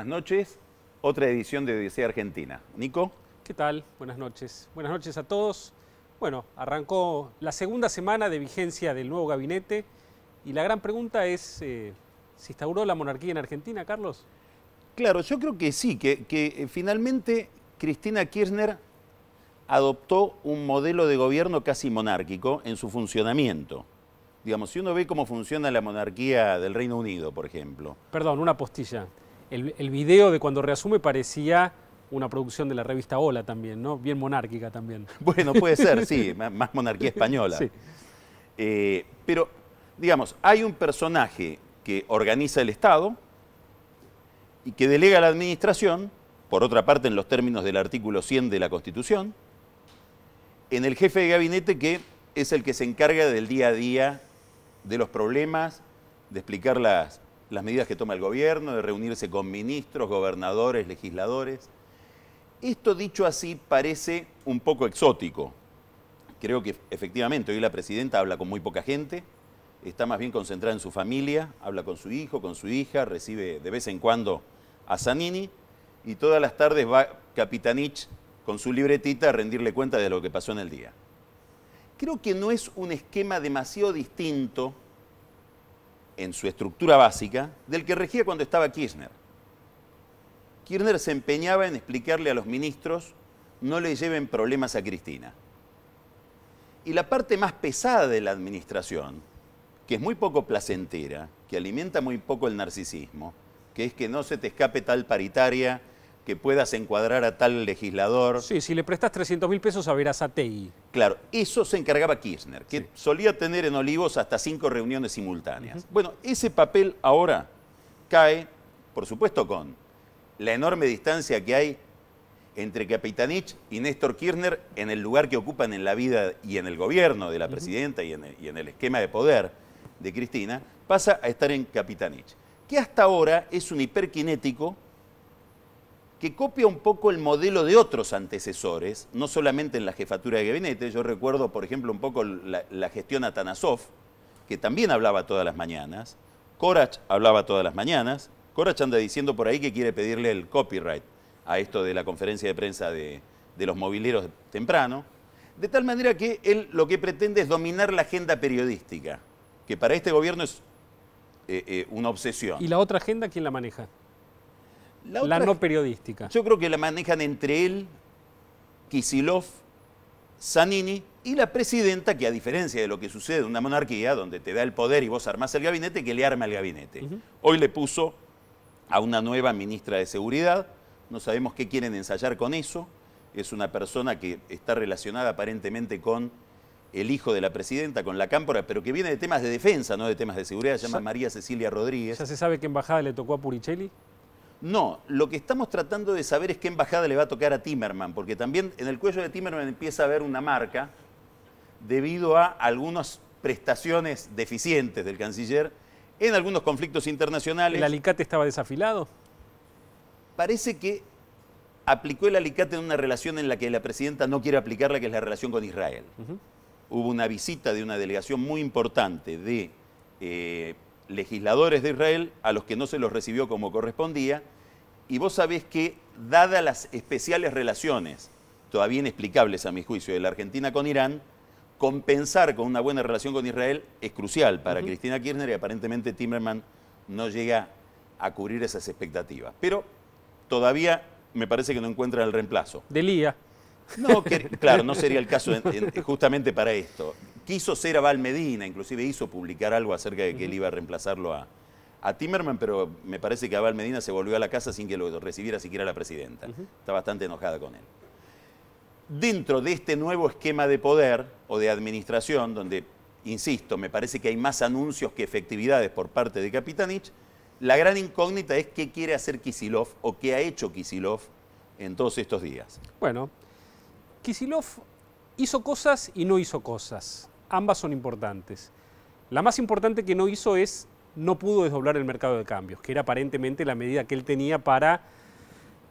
Buenas noches. Otra edición de Odisea Argentina. Nico. ¿Qué tal? Buenas noches. Buenas noches a todos. Bueno, arrancó la segunda semana de vigencia del nuevo gabinete y la gran pregunta es, eh, ¿se instauró la monarquía en Argentina, Carlos? Claro, yo creo que sí, que, que eh, finalmente Cristina Kirchner adoptó un modelo de gobierno casi monárquico en su funcionamiento. Digamos, si uno ve cómo funciona la monarquía del Reino Unido, por ejemplo. Perdón, una postilla. El, el video de cuando reasume parecía una producción de la revista Hola también, ¿no? Bien monárquica también. Bueno, puede ser, sí, más monarquía española. Sí. Eh, pero, digamos, hay un personaje que organiza el Estado y que delega la administración, por otra parte en los términos del artículo 100 de la Constitución, en el jefe de gabinete que es el que se encarga del día a día de los problemas, de explicar las, las medidas que toma el gobierno, de reunirse con ministros, gobernadores, legisladores. Esto dicho así parece un poco exótico. Creo que efectivamente hoy la presidenta habla con muy poca gente, está más bien concentrada en su familia, habla con su hijo, con su hija, recibe de vez en cuando a Zanini y todas las tardes va Capitanich con su libretita a rendirle cuenta de lo que pasó en el día creo que no es un esquema demasiado distinto en su estructura básica del que regía cuando estaba Kirchner. Kirchner se empeñaba en explicarle a los ministros no le lleven problemas a Cristina. Y la parte más pesada de la administración, que es muy poco placentera, que alimenta muy poco el narcisismo, que es que no se te escape tal paritaria que puedas encuadrar a tal legislador. Sí, si le prestas 300 mil pesos a Verazatei. Claro, eso se encargaba Kirchner, que solía tener en Olivos hasta cinco reuniones simultáneas. Bueno, ese papel ahora cae, por supuesto, con la enorme distancia que hay entre Capitanich y Néstor Kirchner en el lugar que ocupan en la vida y en el gobierno de la presidenta y, en el, y en el esquema de poder de Cristina, pasa a estar en Capitanich, que hasta ahora es un hiperkinético que copia un poco el modelo de otros antecesores, no solamente en la jefatura de gabinete, yo recuerdo, por ejemplo, un poco la, gestión a Tanasov, que también hablaba todas las mañanas, Korach hablaba todas las mañanas, Korach anda diciendo por ahí que quiere pedirle el copyright a esto de la conferencia de prensa de, los mobileros temprano, de tal manera que él lo que pretende es dominar la agenda periodística, que para este gobierno es eh, eh, una obsesión. ¿Y la otra agenda quién la maneja? La, no periodística. Yo creo que la manejan entre él, Kisilov, Zanini y la presidenta, que a diferencia de lo que sucede en una monarquía, donde te da el poder y vos armás el gabinete, que le arma el gabinete. Hoy le puso a una nueva ministra de Seguridad, no sabemos qué quieren ensayar con eso, es una persona que está relacionada aparentemente con el hijo de la presidenta, con la cámpora, pero que viene de temas de defensa, no de temas de seguridad, se llama María Cecilia Rodríguez. ¿Ya se sabe qué embajada le tocó a Puricelli? No, lo que estamos tratando de saber es qué embajada le va a tocar a Timerman, porque también en el cuello de Timerman empieza a haber una marca debido a algunas prestaciones deficientes del canciller en algunos conflictos internacionales. ¿El alicate estaba desafilado? Parece que aplicó el alicate en una relación en la que la presidenta no quiere aplicarla, que es la relación con Israel. Hubo una visita de una delegación muy importante de eh, legisladores de Israel a los que no se los recibió como correspondía, y vos sabés que, dadas las especiales relaciones, todavía inexplicables a mi juicio, de la Argentina con Irán, compensar con una buena relación con Israel es crucial para Cristina Kirchner y aparentemente Timerman no llega a cubrir esas expectativas. Pero todavía me parece que no encuentra el reemplazo. De No, claro, no sería el caso justamente para esto quiso ser a Val Medina, inclusive hizo publicar algo acerca de que él iba a reemplazarlo a, a Timerman, pero me parece que Val Medina se volvió a la casa sin que lo recibiera siquiera la presidenta. Está bastante enojada con él. Dentro de este nuevo esquema de poder o de administración, donde, insisto, me parece que hay más anuncios que efectividades por parte de Capitanich, la gran incógnita es qué quiere hacer Kisilov o qué ha hecho Kisilov en todos estos días. Bueno, Kisilov hizo cosas y no hizo cosas ambas son importantes. La más importante que no hizo es, no pudo desdoblar el mercado de cambios, que era aparentemente la medida que él tenía para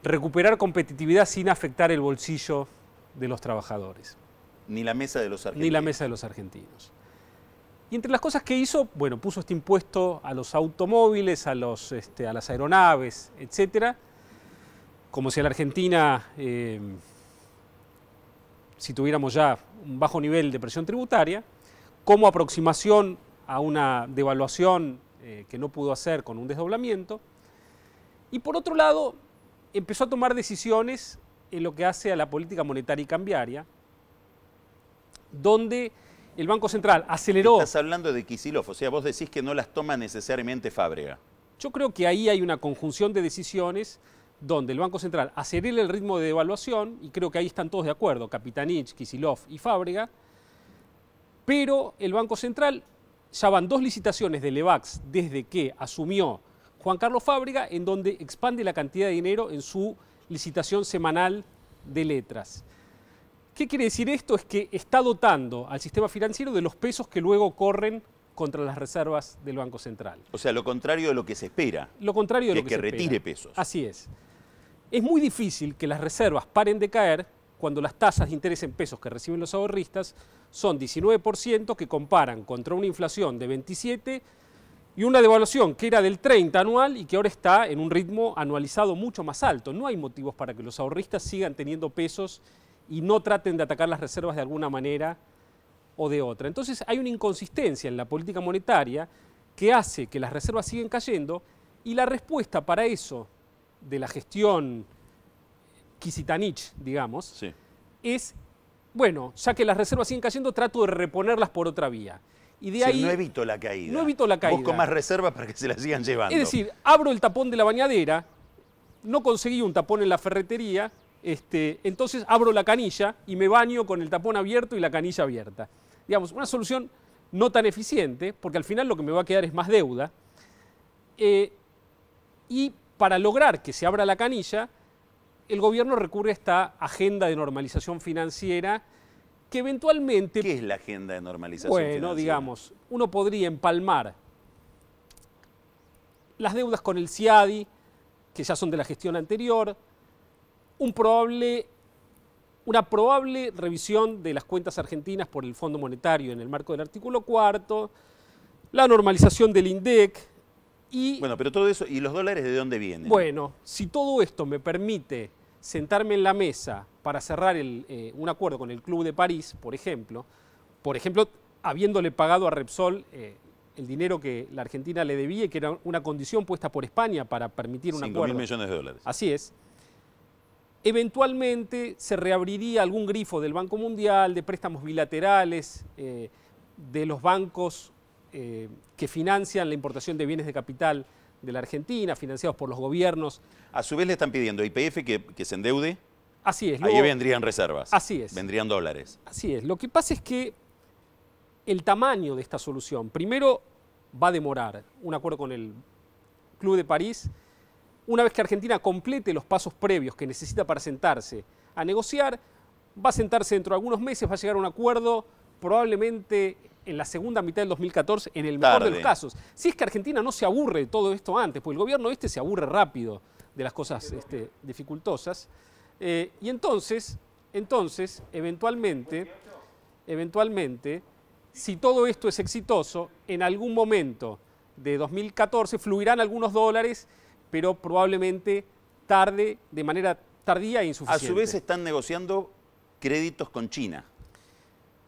recuperar competitividad sin afectar el bolsillo de los trabajadores. Ni la mesa de los argentinos. Ni la mesa de los argentinos. Y entre las cosas que hizo, bueno, puso este impuesto a los automóviles, a, los, este, a las aeronaves, etcétera, como si a la Argentina, eh, si tuviéramos ya un bajo nivel de presión tributaria, como aproximación a una devaluación eh, que no pudo hacer con un desdoblamiento. Y por otro lado, empezó a tomar decisiones en lo que hace a la política monetaria y cambiaria, donde el Banco Central aceleró... Estás hablando de Kisilov, o sea, vos decís que no las toma necesariamente Fábrega. Yo creo que ahí hay una conjunción de decisiones donde el Banco Central acelera el ritmo de devaluación, y creo que ahí están todos de acuerdo, Capitanich, Kisilov y Fábrega, pero el Banco Central ya van dos licitaciones de Levax desde que asumió Juan Carlos Fábrega, en donde expande la cantidad de dinero en su licitación semanal de letras. ¿Qué quiere decir esto? Es que está dotando al sistema financiero de los pesos que luego corren contra las reservas del Banco Central. O sea, lo contrario de lo que se espera. Lo contrario de lo que, que retire pesos. Así es. Es muy difícil que las reservas paren de caer cuando las tasas de interés en pesos que reciben los ahorristas son 19% que comparan contra una inflación de 27 y una devaluación que era del 30 anual y que ahora está en un ritmo anualizado mucho más alto. No hay motivos para que los ahorristas sigan teniendo pesos y no traten de atacar las reservas de alguna manera o de otra. Entonces hay una inconsistencia en la política monetaria que hace que las reservas sigan cayendo y la respuesta para eso de la gestión Kisitanich, digamos, es, bueno, ya que las reservas siguen cayendo, trato de reponerlas por otra vía. Y de ahí, no evito la caída. No evito la caída. Busco más reservas para que se las sigan llevando. Es decir, abro el tapón de la bañadera, no conseguí un tapón en la ferretería, este, entonces abro la canilla y me baño con el tapón abierto y la canilla abierta. Digamos, una solución no tan eficiente, porque al final lo que me va a quedar es más deuda. Eh, y para lograr que se abra la canilla, el gobierno recurre a esta agenda de normalización financiera que eventualmente... ¿Qué es la agenda de normalización bueno, financiera? Bueno, digamos, uno podría empalmar las deudas con el CIADI, que ya son de la gestión anterior, un probable, una probable revisión de las cuentas argentinas por el Fondo Monetario en el marco del artículo cuarto, la normalización del INDEC y... Bueno, pero todo eso, ¿y los dólares de dónde vienen? Bueno, si todo esto me permite sentarme en la mesa para cerrar eh, un acuerdo con el Club de París, por ejemplo, por ejemplo, habiéndole pagado a Repsol eh, el dinero que la Argentina le debía y que era una condición puesta por España para permitir un acuerdo. mil millones de dólares. Así es. Eventualmente se reabriría algún grifo del Banco Mundial, de préstamos bilaterales, eh, de los bancos que financian la importación de bienes de capital de la Argentina, financiados por los gobiernos. A su vez le están pidiendo a IPF que, se endeude. Así es. Ahí vendrían reservas. Así es. Vendrían dólares. Así es. Lo que pasa es que el tamaño de esta solución, primero va a demorar un acuerdo con el Club de París, una vez que Argentina complete los pasos previos que necesita para sentarse a negociar, va a sentarse dentro de algunos meses, va a llegar a un acuerdo probablemente en la segunda mitad del 2014, en el mejor de los casos. Si es que Argentina no se aburre de todo esto antes, porque el gobierno este se aburre rápido de las cosas este, dificultosas. Eh, y entonces, entonces, eventualmente, eventualmente, si todo esto es exitoso, en algún momento de 2014 fluirán algunos dólares, pero probablemente tarde, de manera tardía e insuficiente. A su vez están negociando créditos con China.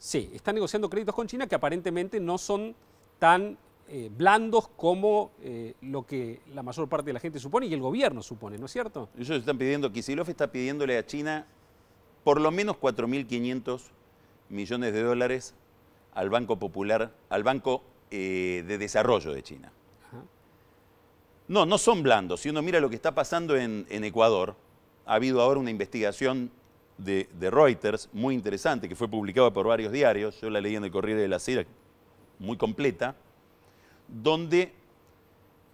Sí, están negociando créditos con China que aparentemente no son tan eh, blandos como eh, lo que la mayor parte de la gente supone y el gobierno supone, ¿no es cierto? Ellos están pidiendo, Kisilov está pidiéndole a China por lo menos 4.500 millones de dólares al Banco Popular, al Banco eh, de Desarrollo de China. No, no son blandos. Si uno mira lo que está pasando en, en Ecuador, ha habido ahora una investigación de, Reuters, muy interesante, que fue publicada por varios diarios, yo la leí en el Corriere de la Sera, muy completa, donde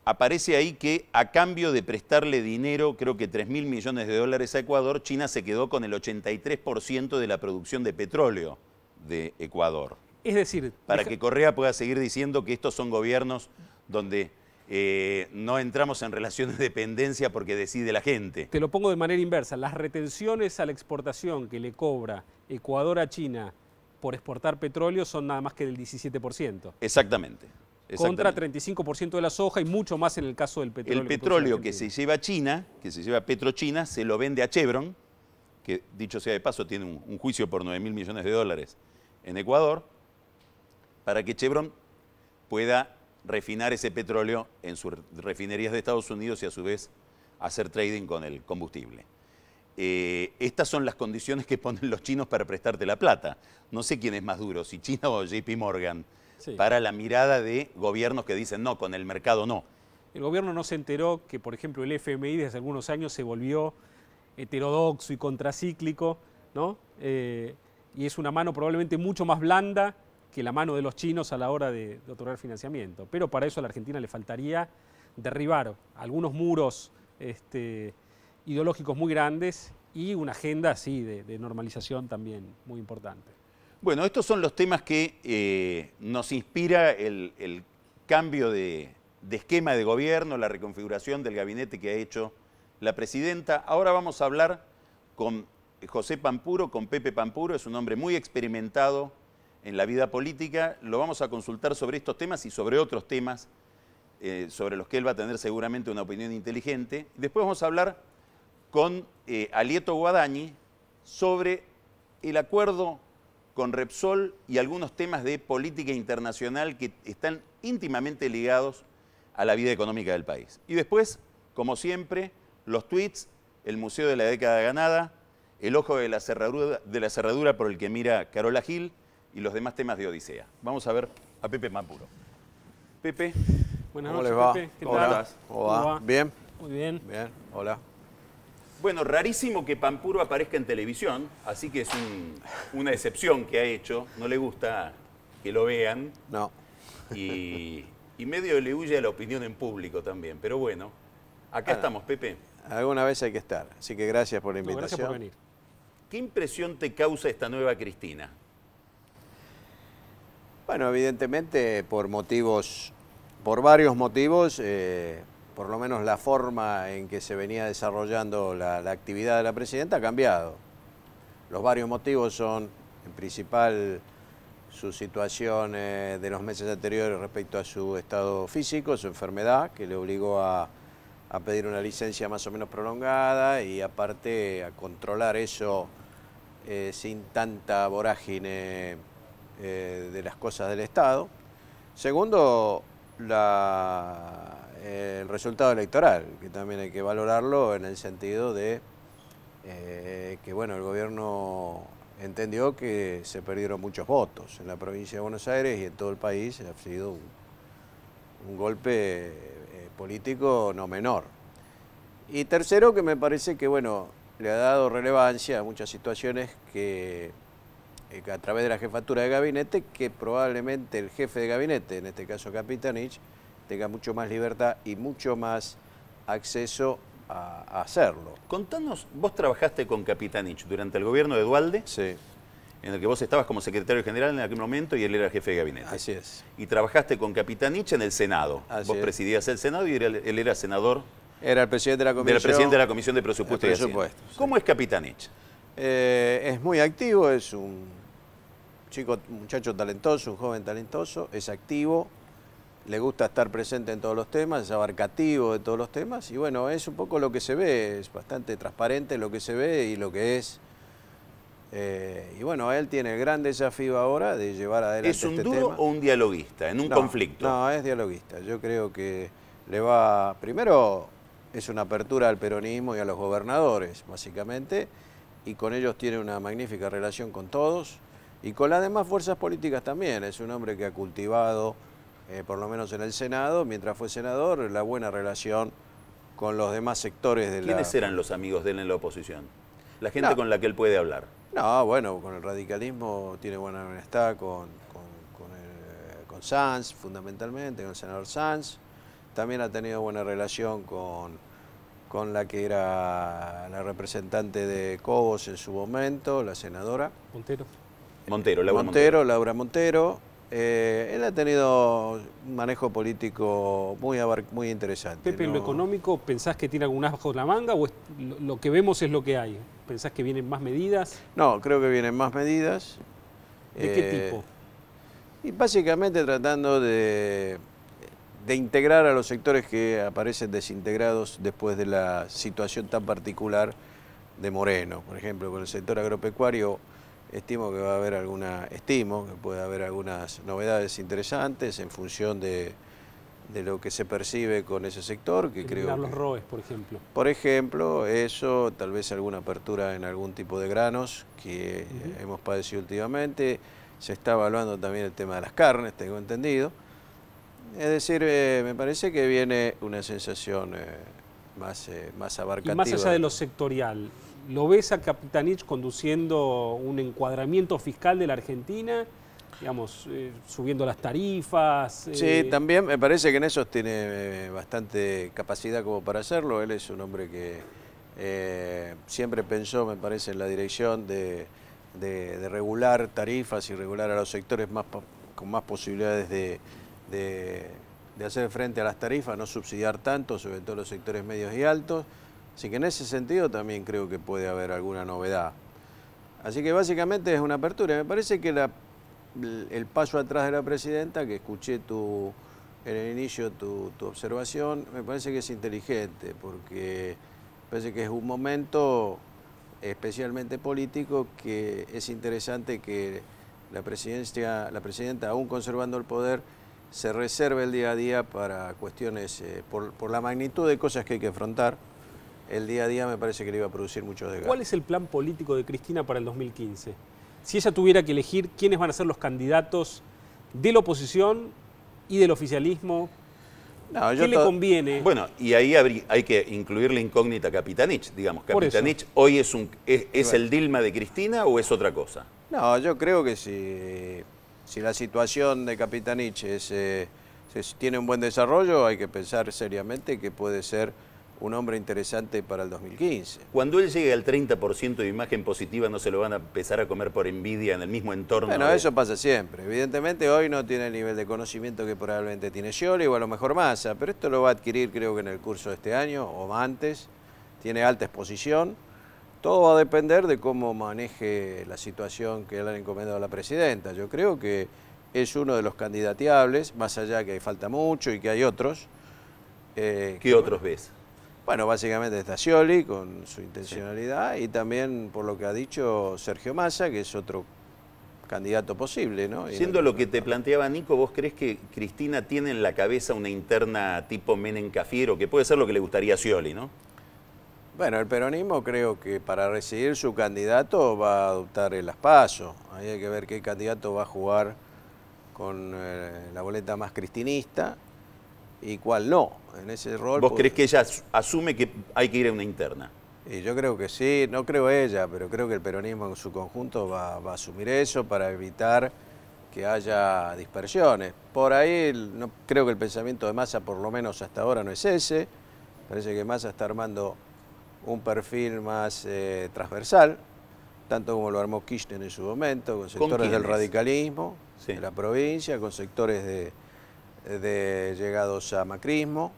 aparece ahí que a cambio de prestarle dinero, creo que 3 mil millones de dólares a Ecuador, China se quedó con el 83% de la producción de petróleo de Ecuador. Es decir... Para que Correa pueda seguir diciendo que estos son gobiernos donde eh, no entramos en relaciones de dependencia porque decide la gente. Te lo pongo de manera inversa. Las retenciones a la exportación que le cobra Ecuador a China por exportar petróleo son nada más que del 17%. Exactamente. Contra 35% de la soja y mucho más en el caso del petróleo. El petróleo que, se lleva a China, que se lleva a Petrochina, se lo vende a Chevron, que dicho sea de paso tiene un, juicio por 9 mil millones de dólares en Ecuador, para que Chevron pueda refinar ese petróleo en sus refinerías de Estados Unidos y a su vez hacer trading con el combustible. Eh, estas son las condiciones que ponen los chinos para prestarte la plata. No sé quién es más duro, si China o JP Morgan para la mirada de gobiernos que dicen no, con el mercado no. El gobierno no se enteró que, por ejemplo, el FMI desde algunos años se volvió heterodoxo y contracíclico, ¿no? Eh, y es una mano probablemente mucho más blanda que la mano de los chinos a la hora de, otorgar financiamiento. Pero para eso a la Argentina le faltaría derribar algunos muros este, ideológicos muy grandes y una agenda así de normalización también muy importante. Bueno, estos son los temas que eh, nos inspira el, cambio de, esquema de gobierno, la reconfiguración del gabinete que ha hecho la presidenta. Ahora vamos a hablar con José Pampuro, con Pepe Pampuro, es un hombre muy experimentado en la vida política. Lo vamos a consultar sobre estos temas y sobre otros temas eh, sobre los que él va a tener seguramente una opinión inteligente. Después vamos a hablar con eh, Alieto Guadañi sobre el acuerdo con Repsol y algunos temas de política internacional que están íntimamente ligados a la vida económica del país. Y después, como siempre, los tweets, el Museo de la Década Ganada, el ojo de la cerradura, de la cerradura por el que mira Carola Gil y los demás temas de Odisea. Vamos a ver a Pepe Mampuro. Pepe. Buenas ¿Cómo noches, Pepe. ¿Qué tal? ¿Cómo va? ¿Bien? Muy bien. Bien, hola. Bueno, rarísimo que Pampuro aparezca en televisión, así que es una excepción que ha hecho. No le gusta que lo vean. No. Y, medio le huye a la opinión en público también. Pero bueno, acá estamos, Pepe. Alguna vez hay que estar, así que gracias por la invitación. gracias por venir. ¿Qué impresión te causa esta nueva Cristina? Bueno, evidentemente por motivos, por varios motivos. Eh, por lo menos la forma en que se venía desarrollando la, actividad de la presidenta ha cambiado. Los varios motivos son, en principal, su situación de los meses anteriores respecto a su estado físico, su enfermedad, que le obligó a, pedir una licencia más o menos prolongada y aparte a controlar eso eh, sin tanta vorágine eh, de las cosas del Estado. Segundo, el resultado electoral, que también hay que valorarlo en el sentido de eh, que bueno, el gobierno entendió que se perdieron muchos votos en la provincia de Buenos Aires y en todo el país, ha sido un, golpe eh, político no menor. Y tercero, que me parece que bueno, le ha dado relevancia a muchas situaciones que a través de la jefatura de gabinete, que probablemente el jefe de gabinete, en este caso Capitanich, tenga mucho más libertad y mucho más acceso a, hacerlo. Contanos, vos trabajaste con Capitanich durante el gobierno de Dualde. Sí. En el que vos estabas como secretario general en aquel momento y él era jefe de gabinete. Así es. Y trabajaste con Capitanich en el Senado. vos presidías el Senado y él era senador. Era el presidente de la comisión. Era presidente de la Comisión de Presupuesto y Presupuesto. ¿Cómo es Capitanich? Eh, es muy activo, es un chico, muchacho talentoso, un joven talentoso, es activo, le gusta estar presente en todos los temas, es abarcativo de todos los temas y bueno, es un poco lo que se ve, es bastante transparente lo que se ve y lo que es. Eh, y bueno, él tiene el gran desafío ahora de llevar adelante ¿Es un este duro o un dialoguista en un conflicto? No, es dialoguista. Yo creo que le va, primero es una apertura al peronismo y a los gobernadores, básicamente, y con ellos tiene una magnífica relación con todos y con las demás fuerzas políticas también. Es un hombre que ha cultivado eh, por lo menos en el Senado, mientras fue senador, la buena relación con los demás sectores de la... ¿Quiénes eran los amigos de él en la oposición? La gente con la que él puede hablar. No, bueno, con el radicalismo tiene buena amistad con, con, Sanz, fundamentalmente, con el senador Sanz. También ha tenido buena relación con, con la que era la representante de Cobos en su momento, la senadora. Montero. Montero, Laura Montero. Laura Montero. Eh, él ha tenido un manejo político muy, muy interesante. Pepe, en lo económico, ¿pensás que tiene algún as bajo la manga o lo que vemos es lo que hay? ¿Pensás que vienen más medidas? No, creo que vienen más medidas. ¿De qué Eh, tipo? Y básicamente tratando de, de integrar a los sectores que aparecen desintegrados después de la situación tan particular de Moreno. Por ejemplo, con el sector agropecuario estimo que va a haber alguna, estimo que puede haber algunas novedades interesantes en función de, de lo que se percibe con ese sector, que creo los que- ROEs, por ejemplo. por ejemplo, eso, tal vez alguna apertura en algún tipo de granos que hemos padecido últimamente. Se está evaluando también el tema de las carnes, tengo entendido. Es decir, eh, me parece que viene una sensación eh, más, eh, más Y abarcativa. más allá de lo sectorial, ¿lo ves a Capitanich conduciendo un encuadramiento fiscal de la Argentina? Digamos, eh, subiendo las tarifas. Sí, eh, también me parece que en eso tiene eh, bastante capacidad como para hacerlo. Él es un hombre que eh, siempre pensó, me parece, en la dirección de, de- de regular tarifas y regular a los sectores más, con más posibilidades de, de- de hacer frente a las tarifas, no subsidiar tanto, sobre todo los sectores medios y altos. Así que en ese sentido también creo que puede haber alguna novedad. Así que básicamente es una apertura. Me parece que el paso atrás de la presidenta, que escuché en el inicio tu, tu observación, me parece que es inteligente, porque me parece que es un momento especialmente político que es interesante que la presidencia, la presidenta, aún conservando el poder, se reserve el día a día para cuestiones, eh, por, por la magnitud de cosas que hay que afrontar, el día a día me parece que le iba a producir muchos desgastes. ¿Cuál es el plan político de Cristina para el 2015? Si ella tuviera que elegir quiénes van a ser los candidatos de la oposición y del oficialismo, No, yo ¿qué le conviene? Bueno, y ahí hay que incluir la incógnita Capitanich. Digamos. Capitanich hoy es, un, es, es el Dilma de Cristina o es otra cosa. No, yo creo que si, si la situación de Capitanich es, eh, se- tiene un buen desarrollo, hay que pensar seriamente que puede ser un hombre interesante para el 2015. Cuando él llegue al 30% de imagen positiva, ¿no se lo van a empezar a comer por envidia en el mismo entorno? Bueno, de- eso pasa siempre. Evidentemente hoy no tiene el nivel de conocimiento que probablemente tiene Scioli o a lo mejor Massa, pero esto lo va a adquirir creo que en el curso de este año o antes. Tiene alta exposición. Todo va a depender de cómo maneje la situación que le han encomendado a la presidenta. Yo creo que es uno de los candidateables, más allá que falta mucho y que hay otros. eh, ¿Qué otros ves? Bueno, básicamente está Scioli con su intencionalidad y también por lo que ha dicho Sergio Massa, que es otro candidato posible, ¿no? Siendo lo que te planteaba Nico, ¿vos crees que Cristina tiene en la cabeza una interna tipo Menem Cafiero, que puede ser lo que le gustaría a Scioli, ¿no? Bueno, el peronismo creo que para recibir su candidato va a adoptar el aspaso. Ahí hay que ver qué candidato va a jugar con eh, la boleta más cristinista y cuál no. En ese rol. ¿Vos pues, crees que ella as- asume que hay que ir a una interna? Y yo creo que sí, no creo ella, pero creo que el peronismo en su conjunto va, va a asumir eso para evitar que haya dispersiones. Por ahí no, creo que el pensamiento de Massa, por lo menos hasta ahora, no es ese. Parece que Massa está armando un perfil más eh, transversal, tanto como lo armó Kirchner en su momento, con sectores del radicalismo Sí. de la provincia, con sectores de, de llegados a macrismo.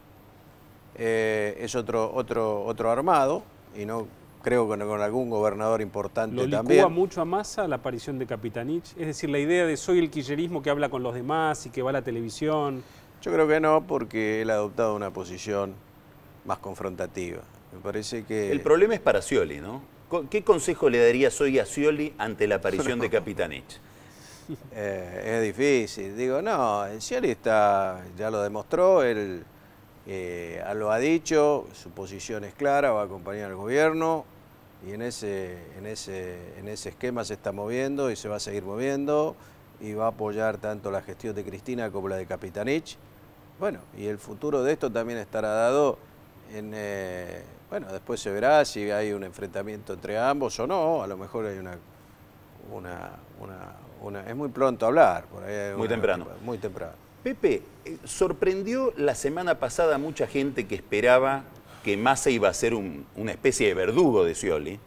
Eh, es otro, otro, otro armado y no creo que no con algún gobernador importante ¿Lo licúa también. mucho a Massa la aparición de Capitanich? Es decir, la idea de soy el kirchnerismo que habla con los demás y que va a la televisión. Yo creo que no, porque él ha adoptado una posición más confrontativa. Me parece que... El problema es para Scioli, ¿no? ¿Qué consejo le darías hoy a Scioli ante la aparición de Capitanich? Eh, es difícil. Digo, no, Scioli está, ya lo demostró, él eh, lo ha dicho, su posición es clara, va a acompañar al gobierno y en ese, en, ese, en ese esquema se está moviendo y se va a seguir moviendo y va a apoyar tanto la gestión de Cristina como la de Capitanich. Bueno, y el futuro de esto también estará dado en... eh, bueno, después se verá si hay un enfrentamiento entre ambos o no, a lo mejor hay una, una- es muy pronto hablar. Por ahí Muy una- temprano. Muy temprano. Pepe, eh, sorprendió la semana pasada a mucha gente que esperaba que Massa iba a ser un- una especie de verdugo de Scioli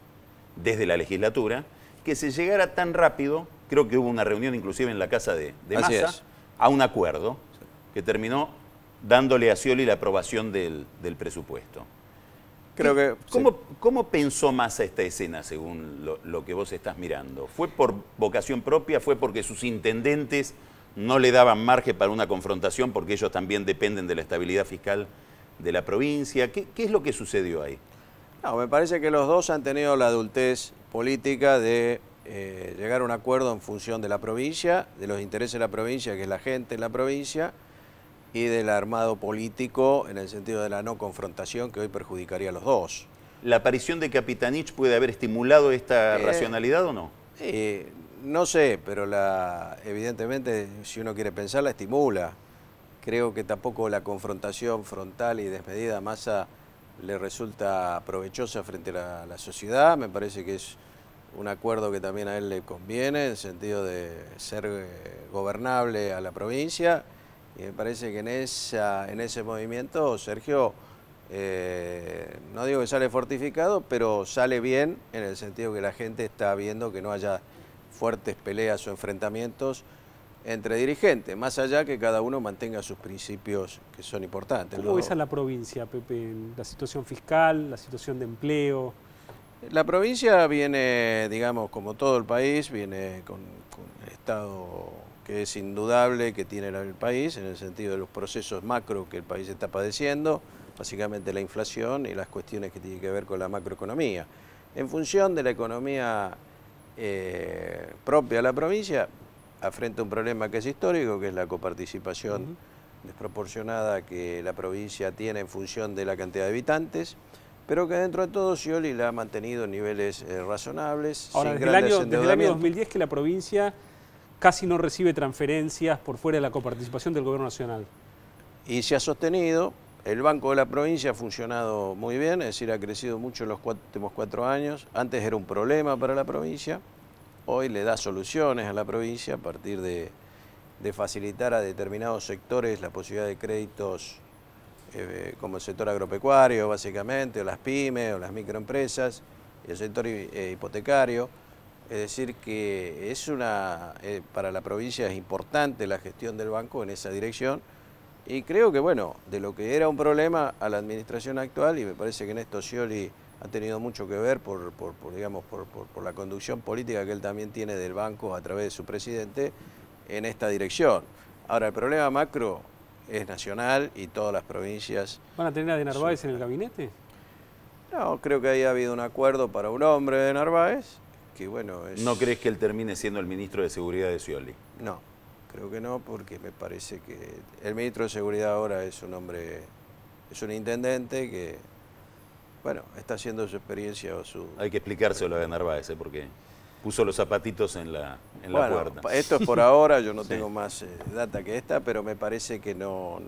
desde la legislatura, que se llegara tan rápido, creo que hubo una reunión inclusive en la casa de, de Massa, a un acuerdo que terminó dándole a Scioli la aprobación del, del presupuesto. Creo que... ¿Cómo, ¿Cómo, pensó Massa esta escena según lo, que vos estás mirando? ¿Fue por vocación propia? ¿Fue porque sus intendentes no le daban margen para una confrontación porque ellos también dependen de la estabilidad fiscal de la provincia? ¿Qué, qué es lo que sucedió ahí? No, me parece que los dos han tenido la adultez política de eh, llegar a un acuerdo en función de la provincia, de los intereses de la provincia, que es la gente en la provincia, y del armado político en el sentido de la no confrontación que hoy perjudicaría a los dos. ¿La aparición de Capitanich puede haber estimulado esta eh, racionalidad o no? Eh, no sé, pero la, evidentemente si uno quiere pensar la estimula. Creo que tampoco la confrontación frontal y desmedida masa le resulta provechosa frente a la sociedad. Me parece que es un acuerdo que también a él le conviene, en el sentido de ser eh, gobernable a la provincia. Y me parece que en, esa, en ese movimiento Sergio, eh, no digo que sale fortificado, pero sale bien en el sentido que la gente está viendo que no haya fuertes peleas o enfrentamientos entre dirigentes, más allá que cada uno mantenga sus principios que son importantes. ¿Cómo ves a la provincia, Pepe? La situación fiscal, la situación de empleo. La provincia viene, digamos, como todo el país, viene con, un estado que es indudable que tiene el país, en el sentido de los procesos macro que el país está padeciendo, básicamente la inflación y las cuestiones que tienen que ver con la macroeconomía. En función de la economía eh, propia de la provincia, afrenta un problema que es histórico, que es la coparticipación desproporcionada que la provincia tiene en función de la cantidad de habitantes pero que dentro de todo Scioli la ha mantenido en niveles eh, razonables. Ahora, desde, el año, desde el año 2010 que la provincia casi no recibe transferencias por fuera de la coparticipación del gobierno nacional. Y se ha sostenido, el Banco de la Provincia ha funcionado muy bien, es decir, ha crecido mucho en los últimos cuatro años. Antes era un problema para la provincia, hoy le da soluciones a la provincia a partir de, de facilitar a determinados sectores la posibilidad de créditos eh, como el sector agropecuario básicamente, o las pymes, o las microempresas, el sector eh, hipotecario. Es decir, que es una, eh, para la provincia es importante la gestión del banco en esa dirección y creo que, bueno, de lo que era un problema a la administración actual, y me parece que en esto Scioli ha tenido mucho que ver por, digamos, por, por, la conducción política que él también tiene del banco a través de su presidente en esta dirección. Ahora, el problema macro es nacional y todas las provincias... ¿Van a tener a de Narváez en el gabinete? No, creo que ahí ha habido un acuerdo para un hombre de Narváez, que bueno... Es... ¿No crees que él termine siendo el ministro de Seguridad de Scioli? No, creo que no, porque me parece que el ministro de Seguridad ahora es un hombre, es un intendente que, bueno, está haciendo su experiencia o su... Hay que explicárselo a Narváez, ¿eh? porque puso los zapatitos en la, en la puerta. Esto es por ahora, yo no tengo más eh, data que esta, pero me parece que no,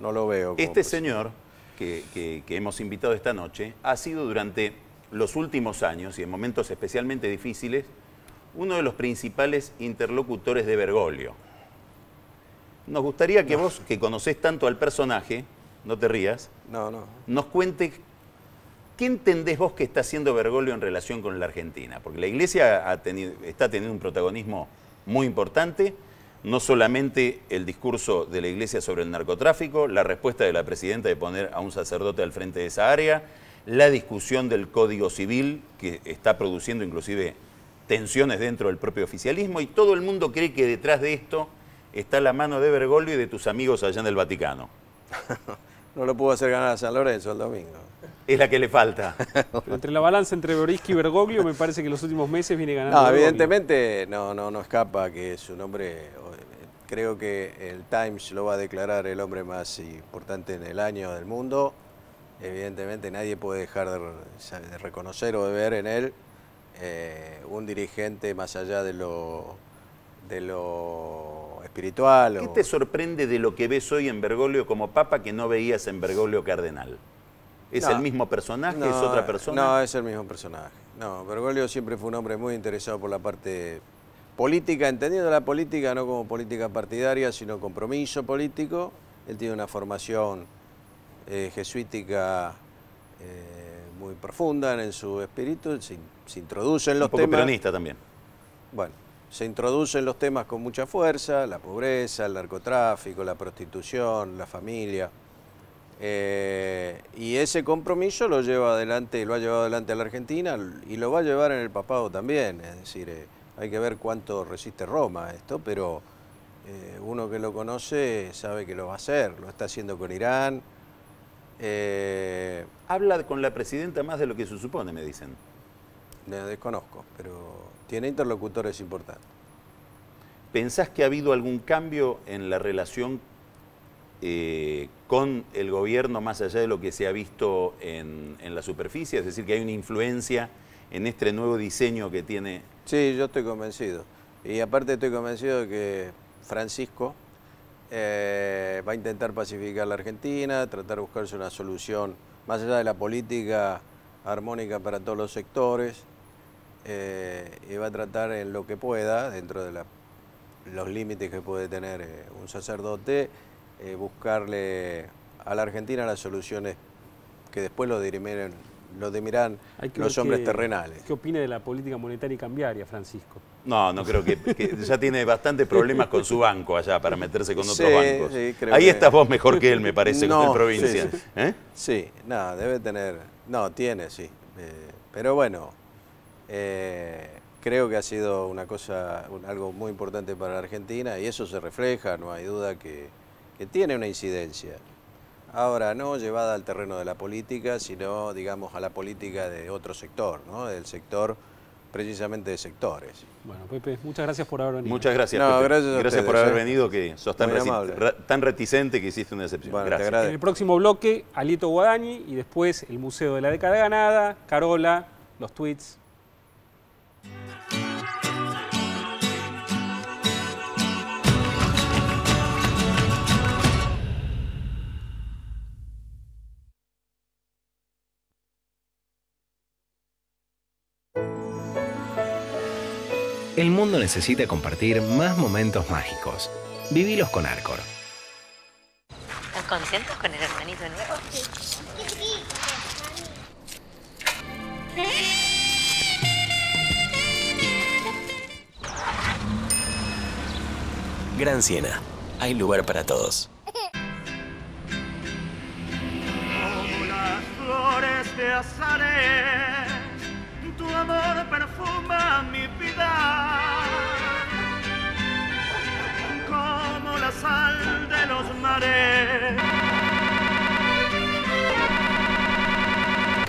no, lo veo. este señor que, hemos invitado esta noche ha sido durante los últimos años y en momentos especialmente difíciles uno de los principales interlocutores de Bergoglio. Nos gustaría que vos, que conocés tanto al personaje, no te rías, no, no. nos cuente ¿Qué entendés vos que está haciendo Bergoglio en relación con la Argentina? Porque la Iglesia está teniendo un protagonismo muy importante, no solamente el discurso de la Iglesia sobre el narcotráfico, la respuesta de la Presidenta de poner a un sacerdote al frente de esa área, la discusión del Código Civil, que está produciendo inclusive tensiones dentro del propio oficialismo, y todo el mundo cree que detrás de esto está la mano de Bergoglio y de tus amigos allá en el Vaticano. no lo pudo hacer ganar a San Lorenzo el domingo es la que le falta. entre la balanza entre Boriski y Bergoglio, me parece que en los últimos meses viene ganando. No, evidentemente no, no, no escapa que su nombre, creo que el Times lo va a declarar el hombre más importante en el año del mundo. Evidentemente nadie puede dejar de, reconocer o de ver en él eh, un dirigente más allá de lo, de lo espiritual. ¿Qué te sorprende de lo que ves hoy en Bergoglio como papa que no veías en Bergoglio cardenal? ¿Es el mismo personaje? ¿Es otra persona? No, es el mismo personaje. No, Bergoglio siempre fue un hombre muy interesado por la parte política, entendiendo la política no como política partidaria, sino compromiso político. Él tiene una formación eh, jesuítica eh, muy profunda en su espíritu, se, introduce en los un poco temas... peronista también. Bueno, se introduce en los temas con mucha fuerza, la pobreza, el narcotráfico, la prostitución, la familia. Eh, y ese compromiso lo lleva adelante, lo ha llevado adelante a la Argentina y lo va a llevar en el papado también. Es decir, eh, hay que ver cuánto resiste Roma esto, pero eh, uno que lo conoce sabe que lo va a hacer, lo está haciendo con Irán. Habla con la presidenta más de lo que se supone, me dicen. desconozco, pero tiene interlocutores importantes. ¿Pensás que ha habido algún cambio en la relación eh, con el gobierno más allá de lo que se ha visto en, la superficie? Es decir, que hay una influencia en este nuevo diseño que tiene... Sí, yo estoy convencido. Y aparte estoy convencido de que Francisco eh, va a intentar pacificar la Argentina, tratar de buscarse una solución más allá de la política armónica para todos los sectores, eh, y va a tratar en lo que pueda, dentro de los límites que puede tener un sacerdote, eh, buscarle a la Argentina las soluciones que después lo dirimirán, lo los hombres terrenales. ¿Qué opina de la política monetaria y cambiaria, Francisco? No, no creo que, ya tiene bastantes problemas con su banco allá para meterse con otros bancos. Ahí estás vos mejor que él, me parece, con el provincia. ¿Eh? Sí, no, debe tener, no, tiene, sí. Eh, pero bueno, creo que ha sido una cosa, algo muy importante para la Argentina y eso se refleja, no hay duda que que tiene una incidencia. Ahora, no llevada al terreno de la política, sino, digamos, a la política de otro sector, ¿no? del sector precisamente de sectores. Bueno, Pepe, muchas gracias por haber venido. Muchas gracias, Gracias, por haber ¿eh? venido, que sos tan, tan, reticente que hiciste una excepción. gracias. En el próximo bloque, Alito Guadani y después el Museo de la Década Ganada, Carola, los tweets. Mundo necesita compartir más momentos mágicos. Vivilos con Arcor. ¿Están contentos con el hermanito nuevo? Gran Siena. Hay lugar para todos. Como las flores de azaré tu amor perfuma mi vida. La sal de los mares.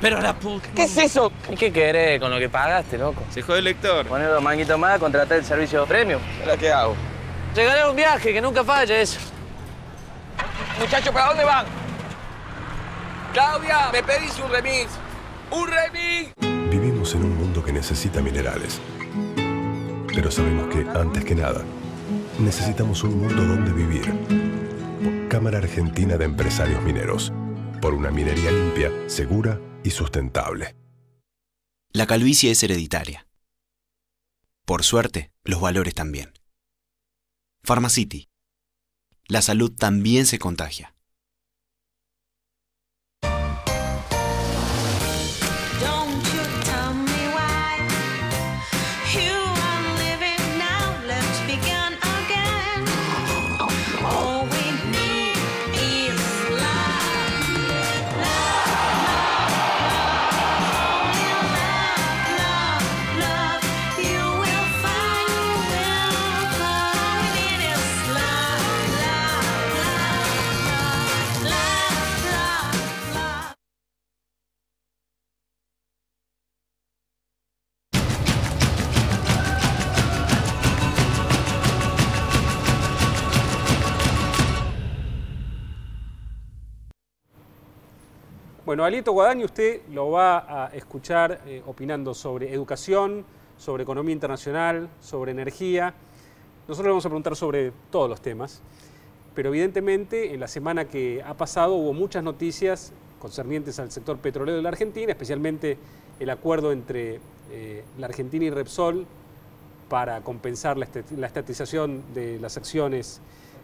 Pero la puta. ¿Qué es eso? ¿Y qué querés con lo que pagaste, loco? Se jode el lector. Poner dos manguitos más, contratar el servicio premium. ¿Ahora qué hago? Llegaré a un viaje, que nunca falla eso. Muchachos, ¿para dónde van? Claudia, me pedís un remix. ¡Un remix! Vivimos en un mundo que necesita minerales. Pero sabemos que, antes que nada, necesitamos un mundo donde vivir. Cámara Argentina de Empresarios Mineros. Por una minería limpia, segura y sustentable. La calvicie es hereditaria. Por suerte, los valores también. Pharmacity. La salud también se contagia. Bueno, Alito Guadani usted lo va a escuchar eh, opinando sobre educación, sobre economía internacional, sobre energía. Nosotros le vamos a preguntar sobre todos los temas, pero evidentemente en la semana que ha pasado hubo muchas noticias concernientes al sector petrolero de la Argentina, especialmente el acuerdo entre eh, la Argentina y Repsol para compensar la, estatización de las acciones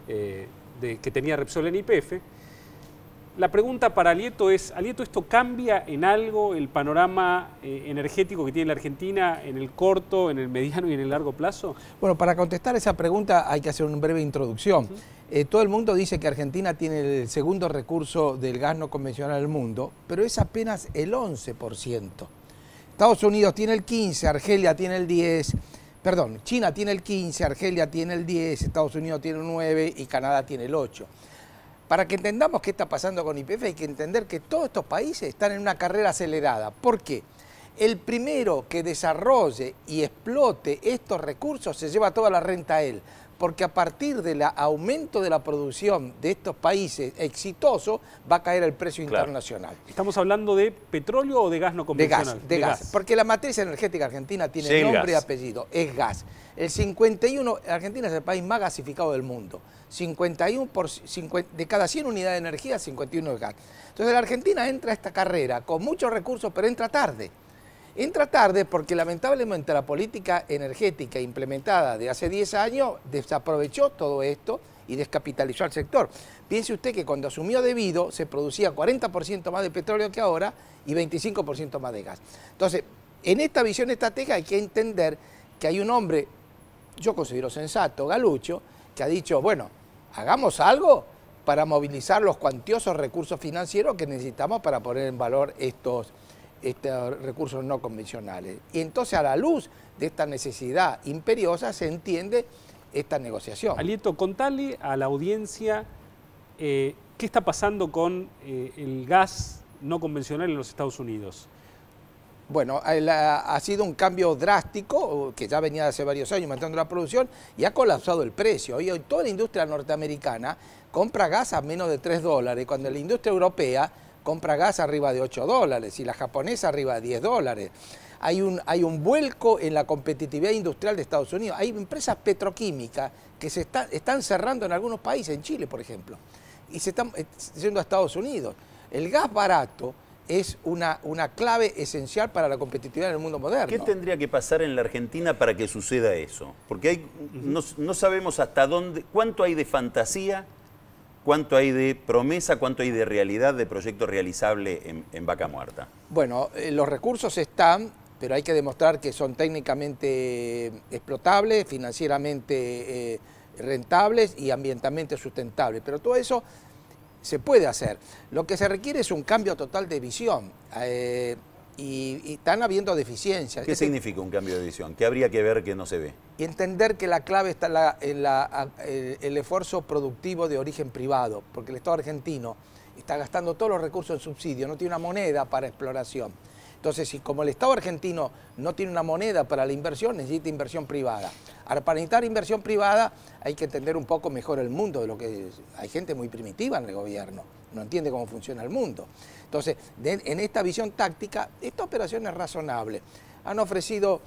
eh, que tenía Repsol en IPF. La pregunta para Alieto es, Alieto, ¿esto cambia en algo el panorama eh, energético que tiene la Argentina en el corto, en el mediano y en el largo plazo? Bueno, para contestar esa pregunta hay que hacer una breve introducción. Eh, todo el mundo dice que Argentina tiene el segundo recurso del gas no convencional del mundo, pero es apenas el 11%. Estados Unidos tiene el 15%, Argelia tiene el 10%, perdón, China tiene el 15%, Argelia tiene el 10%, Estados Unidos tiene el 9% y Canadá tiene el 8%. Para que entendamos qué está pasando con IPF hay que entender que todos estos países están en una carrera acelerada. ¿Por qué? El primero que desarrolle y explote estos recursos se lleva toda la renta a él porque a partir del aumento de la producción de estos países exitosos va a caer el precio internacional. ¿Estamos hablando de petróleo o de gas no convencional? De gas, de, gas. Porque la matriz energética argentina tiene nombre y apellido, es gas. El 51, Argentina es el país más gasificado del mundo. 51 por, de cada 100 unidades de energía, 51 es gas. Entonces la Argentina entra a esta carrera con muchos recursos, pero entra tarde. Entra tarde porque lamentablemente la política energética implementada de hace 10 años desaprovechó todo esto y descapitalizó al sector. Piense usted que cuando asumió debido se producía 40% más de petróleo que ahora y 25% más de gas. Entonces, en esta visión estratégica hay que entender que hay un hombre, yo considero sensato, Galucho, que ha dicho, bueno, hagamos algo para movilizar los cuantiosos recursos financieros que necesitamos para poner en valor estos estos recursos no convencionales. Y entonces a la luz de esta necesidad imperiosa se entiende esta negociación. Alieto, contale a la audiencia eh, qué está pasando con eh, el gas no convencional en los Estados Unidos. Bueno, ha sido un cambio drástico, que ya venía hace varios años aumentando la producción, y ha colapsado el precio. Hoy toda la industria norteamericana compra gas a menos de 3 dólares, cuando la industria europea compra gas arriba de 8 dólares y la japonesa arriba de 10 dólares. Hay un, hay un vuelco en la competitividad industrial de Estados Unidos. Hay empresas petroquímicas que se están cerrando en algunos países, en Chile por ejemplo, y se están eh, yendo a Estados Unidos. El gas barato es una, una clave esencial para la competitividad en el mundo moderno. ¿Qué tendría que pasar en la Argentina para que suceda eso? Porque hay, no, no sabemos hasta dónde, cuánto hay de fantasía ¿Cuánto hay de promesa, cuánto hay de realidad de proyecto realizable en, Vaca Muerta? Bueno, eh, los recursos están, pero hay que demostrar que son técnicamente explotables, financieramente eh, rentables y ambientalmente sustentables. Pero todo eso se puede hacer. Lo que se requiere es un cambio total de visión. Eh, y, están habiendo deficiencias. ¿Qué significa un cambio de visión? ¿Qué habría que ver que no se ve? Y entender que la clave está en, el esfuerzo productivo de origen privado, porque el Estado argentino está gastando todos los recursos en subsidio, no tiene una moneda para exploración. Entonces, si como el Estado argentino no tiene una moneda para la inversión, necesita inversión privada. Ahora, para necesitar inversión privada hay que entender un poco mejor el mundo de lo que Hay gente muy primitiva en el gobierno, no entiende cómo funciona el mundo. Entonces, en esta visión táctica, esta operación es razonable. Han ofrecido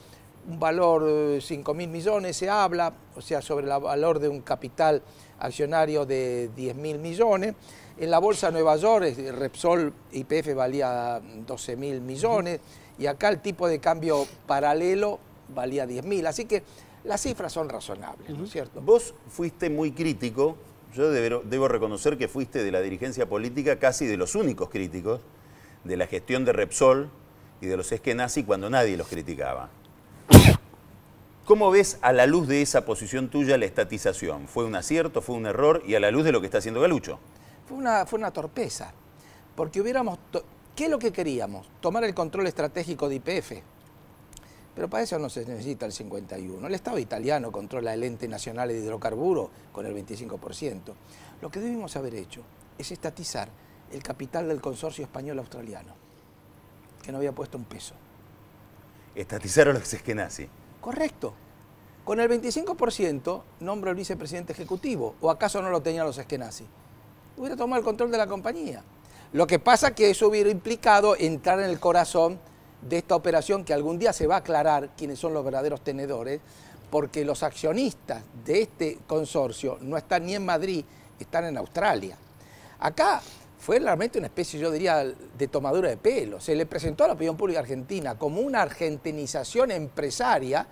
un valor de 5 mil millones, se habla, o sea, sobre el valor de un capital accionario de 10 mil millones. En la bolsa de Nueva York, Repsol IPF valía 12 mil millones y acá el tipo de cambio paralelo valía 10 mil. Así que las cifras son razonables, ¿no es cierto? Vos fuiste muy crítico yo debo, reconocer que fuiste de la dirigencia política casi de los únicos críticos de la gestión de Repsol y de los Eskenazi cuando nadie los criticaba. ¿Cómo ves a la luz de esa posición tuya la estatización? ¿Fue un acierto, fue un error y a la luz de lo que está haciendo Galucho? Fue una, fue una torpeza, porque hubiéramos... ¿Qué es lo que queríamos? Tomar el control estratégico de IPF pero para eso no se necesita el 51. El Estado italiano controla el ente nacional de hidrocarburos con el 25%. Lo que debimos haber hecho es estatizar el capital del consorcio español-australiano, que no había puesto un peso. Estatizaron los Eskenazi. Correcto. Con el 25% nombro el vicepresidente ejecutivo, o acaso no lo tenían los Eskenazi. Hubiera tomado el control de la compañía. Lo que pasa es que eso hubiera implicado entrar en el corazón de esta operación que algún día se va a aclarar quiénes son los verdaderos tenedores, porque los accionistas de este consorcio no están ni en Madrid, están en Australia. Acá fue realmente una especie, yo diría, de tomadura de pelo. Se le presentó a la opinión pública argentina como una argentinización empresaria,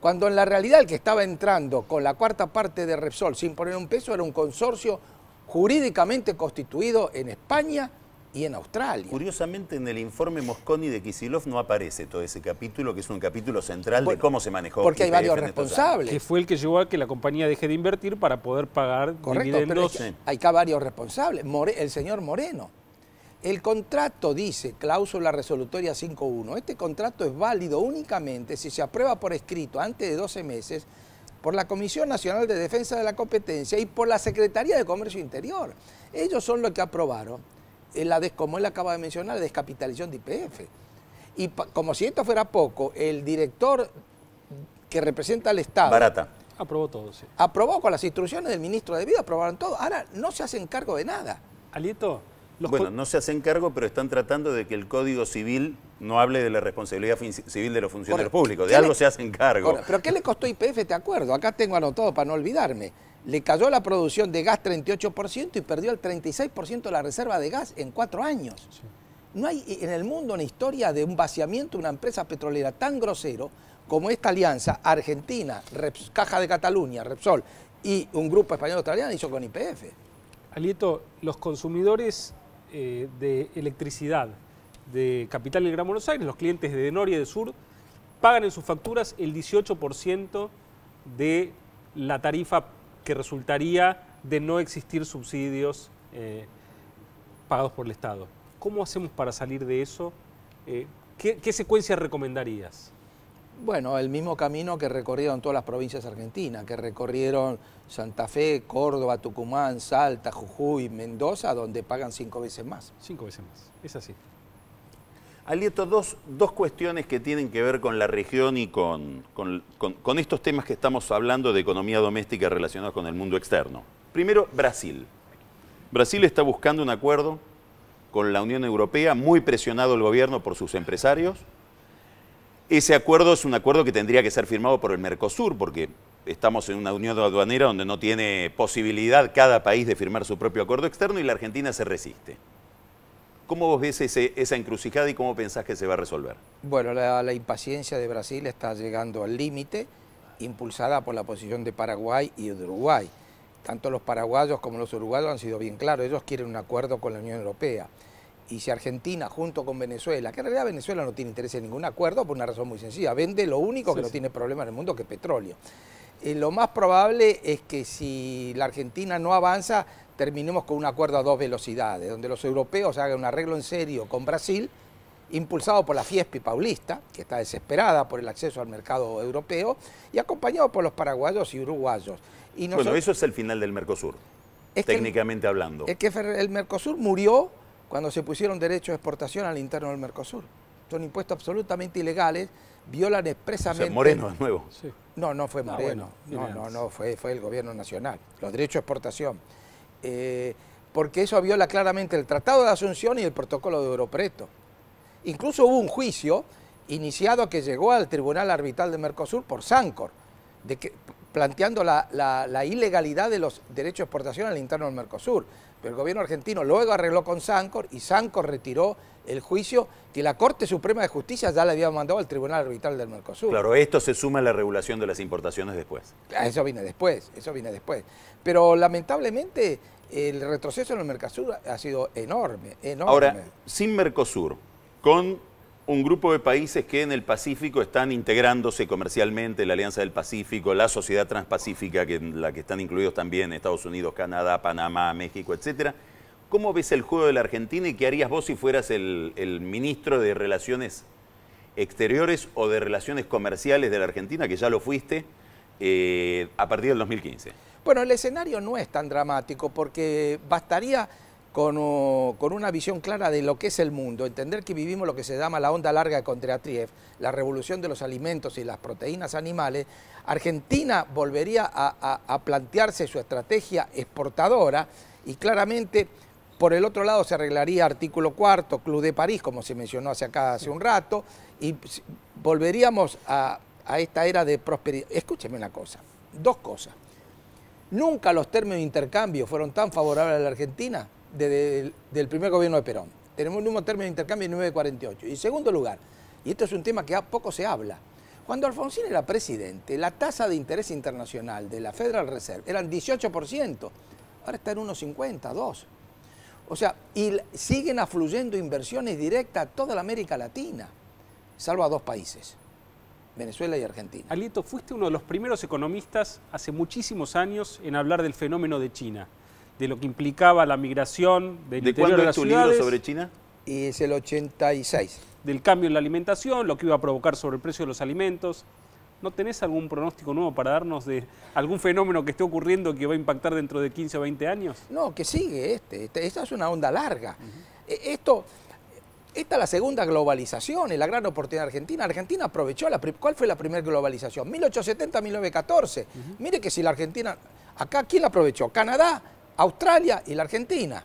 cuando en la realidad el que estaba entrando con la cuarta parte de Repsol sin poner un peso era un consorcio jurídicamente constituido en España y en Australia. Curiosamente, en el informe Mosconi de Kisilov no aparece todo ese capítulo, que es un capítulo central de cómo se manejó. Porque hay varios responsables. Que fue el que llevó a que la compañía deje de invertir para poder pagar Correcto, dividendos. Pero hay acá varios responsables. el señor Moreno. El contrato dice, cláusula resolutoria 5.1, este contrato es válido únicamente si se aprueba por escrito antes de 12 meses por la Comisión Nacional de Defensa de la Competencia y por la Secretaría de Comercio Interior. Ellos son los que aprobaron la como él acaba de mencionar, la descapitalización de IPF. Y como si esto fuera poco, el director que representa al Estado... Barata. Aprobó todo, sí. Aprobó con las instrucciones del ministro de Vida, aprobaron todo. Ahora no se hacen cargo de nada. Alieto, bueno, no se hacen cargo, pero están tratando de que el Código Civil no hable de la responsabilidad civil de los funcionarios públicos. De algo se hacen cargo. ¿Pero qué le costó IPF? Te acuerdo. Acá tengo anotado para no olvidarme le cayó la producción de gas 38% y perdió el 36% de la reserva de gas en cuatro años. No hay en el mundo una historia de un vaciamiento de una empresa petrolera tan grosero como esta alianza Argentina, Caja de Cataluña, Repsol y un grupo español australiano hizo con IPF. Alieto, los consumidores eh, de electricidad de Capital y Gran Buenos Aires, los clientes de Noria y de Sur, pagan en sus facturas el 18% de la tarifa que resultaría de no existir subsidios eh, pagados por el Estado. ¿Cómo hacemos para salir de eso? Eh, ¿qué, secuencia recomendarías? Bueno, el mismo camino que recorrieron todas las provincias argentinas, que recorrieron Santa Fe, Córdoba, Tucumán, Salta, Jujuy, Mendoza, donde pagan cinco veces más. Cinco veces más, es así. Alieto, dos, dos, cuestiones que tienen que ver con la región y con, con, estos temas que estamos hablando de economía doméstica relacionados con el mundo externo. Primero, Brasil. Brasil está buscando un acuerdo con la Unión Europea, muy presionado el gobierno por sus empresarios. Ese acuerdo es un acuerdo que tendría que ser firmado por el Mercosur, porque estamos en una unión aduanera donde no tiene posibilidad cada país de firmar su propio acuerdo externo y la Argentina se resiste. ¿Cómo vos ves esa encrucijada y cómo pensás que se va a resolver? Bueno, la, impaciencia de Brasil está llegando al límite, impulsada por la posición de Paraguay y de Uruguay. Tanto los paraguayos como los uruguayos han sido bien claros, ellos quieren un acuerdo con la Unión Europea. Y si Argentina, junto con Venezuela, que en realidad Venezuela no tiene interés en ningún acuerdo por una razón muy sencilla, vende lo único que no tiene problema en el mundo, que es petróleo. Eh, lo más probable es que si la Argentina no avanza, terminemos con un acuerdo a dos velocidades, donde los europeos hagan un arreglo en serio con Brasil, impulsado por la Fiespi Paulista, que está desesperada por el acceso al mercado europeo, y acompañado por los paraguayos y uruguayos. Y bueno, eso es el final del Mercosur, técnicamente hablando. Es que el Mercosur murió cuando se pusieron derechos de exportación al interno del Mercosur. Son impuestos absolutamente ilegales, violan expresamente... Moreno de nuevo. No, no fue Moreno, no, no, no, fue, fue el gobierno nacional, los derechos de exportación. Eh, porque eso viola claramente el Tratado de Asunción y el protocolo de Europreto. Incluso hubo un juicio iniciado que llegó al Tribunal Arbitral de Mercosur por Sancor, de que, planteando la, ilegalidad de los derechos de exportación al interno del Mercosur. Pero el gobierno argentino luego arregló con Sancor y Sancor retiró el juicio que la Corte Suprema de Justicia ya le había mandado al Tribunal Arbitral del Mercosur. Claro, esto se suma a la regulación de las importaciones después. Eso viene después, eso viene después. Pero lamentablemente el retroceso en el Mercosur ha sido enorme, enorme. Ahora, sin Mercosur, con un grupo de países que en el Pacífico están integrándose comercialmente, la Alianza del Pacífico, la Sociedad Transpacífica, que, en la que están incluidos también Estados Unidos, Canadá, Panamá, México, etcétera. ¿Cómo ves el juego de la Argentina y qué harías vos si fueras el, ministro de Relaciones Exteriores o de Relaciones Comerciales de la Argentina, que ya lo fuiste, eh, a partir del 2015? Bueno, el escenario no es tan dramático porque bastaría con, una visión clara de lo que es el mundo, entender que vivimos lo que se llama la onda larga de Contreatriev, la revolución de los alimentos y las proteínas animales, Argentina volvería a, plantearse su estrategia exportadora y claramente por el otro lado se arreglaría artículo cuarto, Club de París, como se mencionó hace acá hace un rato, y volveríamos a, a esta era de prosperidad. Escúcheme una cosa, dos cosas. Nunca los términos de intercambio fueron tan favorables a la Argentina desde el primer gobierno de Perón. Tenemos un mismo término de intercambio en 1948. Y en segundo lugar, y esto es un tema que poco se habla, cuando Alfonsín era presidente, la tasa de interés internacional de la Federal Reserve eran 18%. ahora está en 1,50, 2. O sea, y siguen afluyendo inversiones directas a toda la América Latina, salvo a dos países, Venezuela y Argentina. Alito, fuiste uno de los primeros economistas hace muchísimos años en hablar del fenómeno de China, de lo que implicaba la migración del ¿De interior de es las tu ciudades, libro sobre China? Y es el 86. del cambio en la alimentación, lo que iba a provocar sobre el precio de los alimentos. ¿No tenés algún pronóstico nuevo para darnos de algún fenómeno que esté ocurriendo que va a impactar dentro de 15 o 20 años? No, que sigue este. este- esta es una onda larga. Eh, Esto, esta es la segunda globalización, es la gran oportunidad Argentina. Argentina aprovechó, la, ¿cuál fue la primera globalización? 1870-1914. Mire que si la Argentina, acá, ¿quién la aprovechó? Canadá, Australia y la Argentina.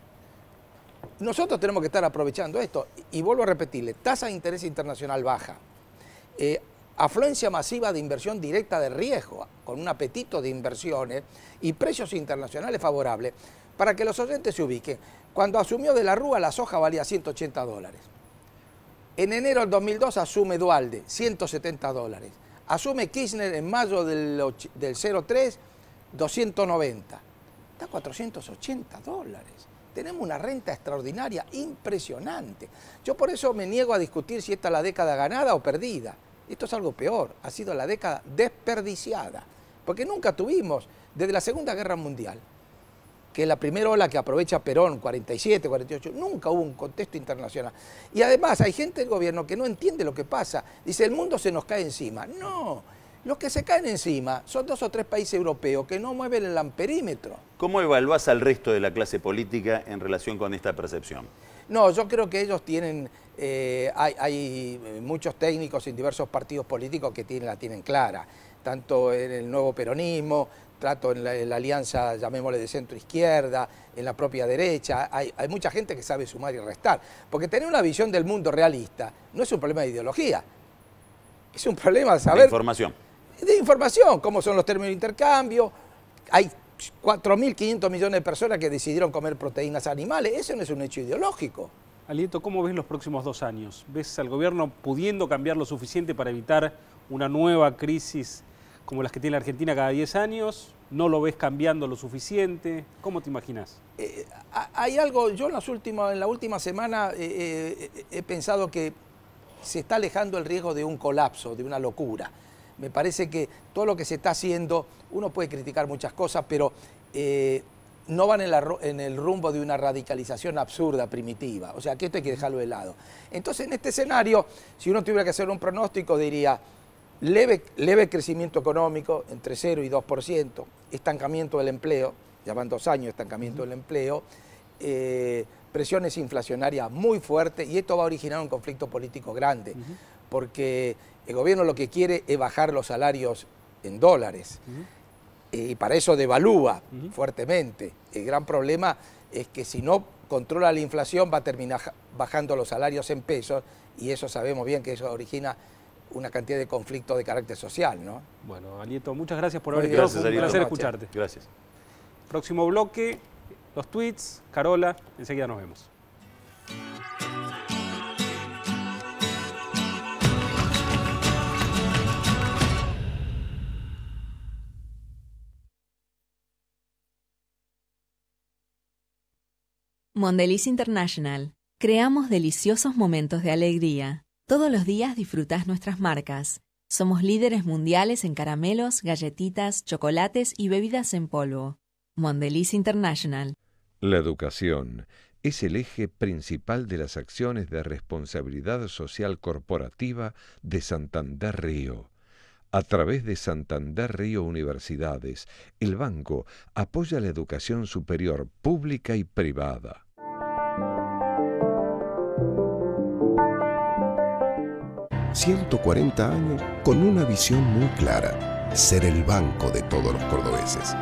Nosotros tenemos que estar aprovechando esto. Y vuelvo a repetirle, tasa de interés internacional baja, eh, afluencia masiva de inversión directa de riesgo, con un apetito de inversiones y precios internacionales favorables, para que los oyentes se ubiquen. Cuando asumió de la Rúa, la soja valía 180 dólares. En enero del 2002 asume Dualde, 170 dólares. Asume Kirchner en mayo del, del 03, 290. Está a 480 dólares. Tenemos una renta extraordinaria, impresionante. Yo por eso me niego a discutir si esta es la década ganada o perdida. Esto es algo peor, ha sido la década desperdiciada. Porque nunca tuvimos, desde la Segunda Guerra Mundial, que la primera ola que aprovecha Perón, 47, 48, nunca hubo un contexto internacional. Y además hay gente del gobierno que no entiende lo que pasa. Dice, el mundo se nos cae encima. No, los que se caen encima son dos o tres países europeos que no mueven el amperímetro. ¿Cómo evaluás al resto de la clase política en relación con esta percepción? No, yo creo que ellos tienen, eh, hay, hay, eh, muchos técnicos en diversos partidos políticos que tienen, la tienen clara, tanto en el nuevo peronismo, trato en la, en la alianza, llamémosle de centro izquierda, en la propia derecha, hay, hay mucha gente que sabe sumar y restar, porque tener una visión del mundo realista no es un problema de ideología, es un problema de De saber información. de información, cómo son los términos de intercambio. Hay 4.500 millones de personas que decidieron comer proteínas animales. Eso no es un hecho ideológico. Alieto, ¿cómo ves los próximos dos años? ¿Ves al gobierno pudiendo cambiar lo suficiente para evitar una nueva crisis como las que tiene la Argentina cada 10 años? ¿No lo ves cambiando lo suficiente? ¿Cómo te imaginas? Eh, ha- hay algo, yo en, las últimas, en la última semana eh, eh, he pensado que se está alejando el riesgo de un colapso, de una locura. Me parece que todo lo que se está haciendo, uno puede criticar muchas cosas, pero eh, no van en, la ru- en el rumbo de una radicalización absurda, primitiva. O sea, que esto hay que dejarlo de lado. Entonces, en este escenario, si uno tuviera que hacer un pronóstico, diría leve, leve crecimiento económico, entre 0 y 2%, estancamiento del empleo, ya van dos años de estancamiento del empleo, eh, presiones inflacionarias muy fuertes, y esto va a originar un conflicto político grande, porque el gobierno lo que quiere es bajar los salarios en dólares, y para eso devalúa fuertemente. El gran problema es que si no controla la inflación va a terminar ja- bajando los salarios en pesos, y eso sabemos bien que eso origina una cantidad de conflictos de carácter social, ¿no? Bueno, Alieto, muchas gracias por haber estado. Un placer escucharte. Gracias. Próximo bloque, los tweets, Carola, enseguida nos vemos. Mondelez International. Creamos deliciosos momentos de alegría. Todos los días disfrutás nuestras marcas. Somos líderes mundiales en caramelos, galletitas, chocolates y bebidas en polvo. Mondelez International. La educación es el eje principal de las acciones de responsabilidad social corporativa de Santander Río. A través de Santander Río Universidades, el banco apoya la educación superior pública y privada. ...140 años con una visión muy clara... ...ser el banco de todos los cordobeses.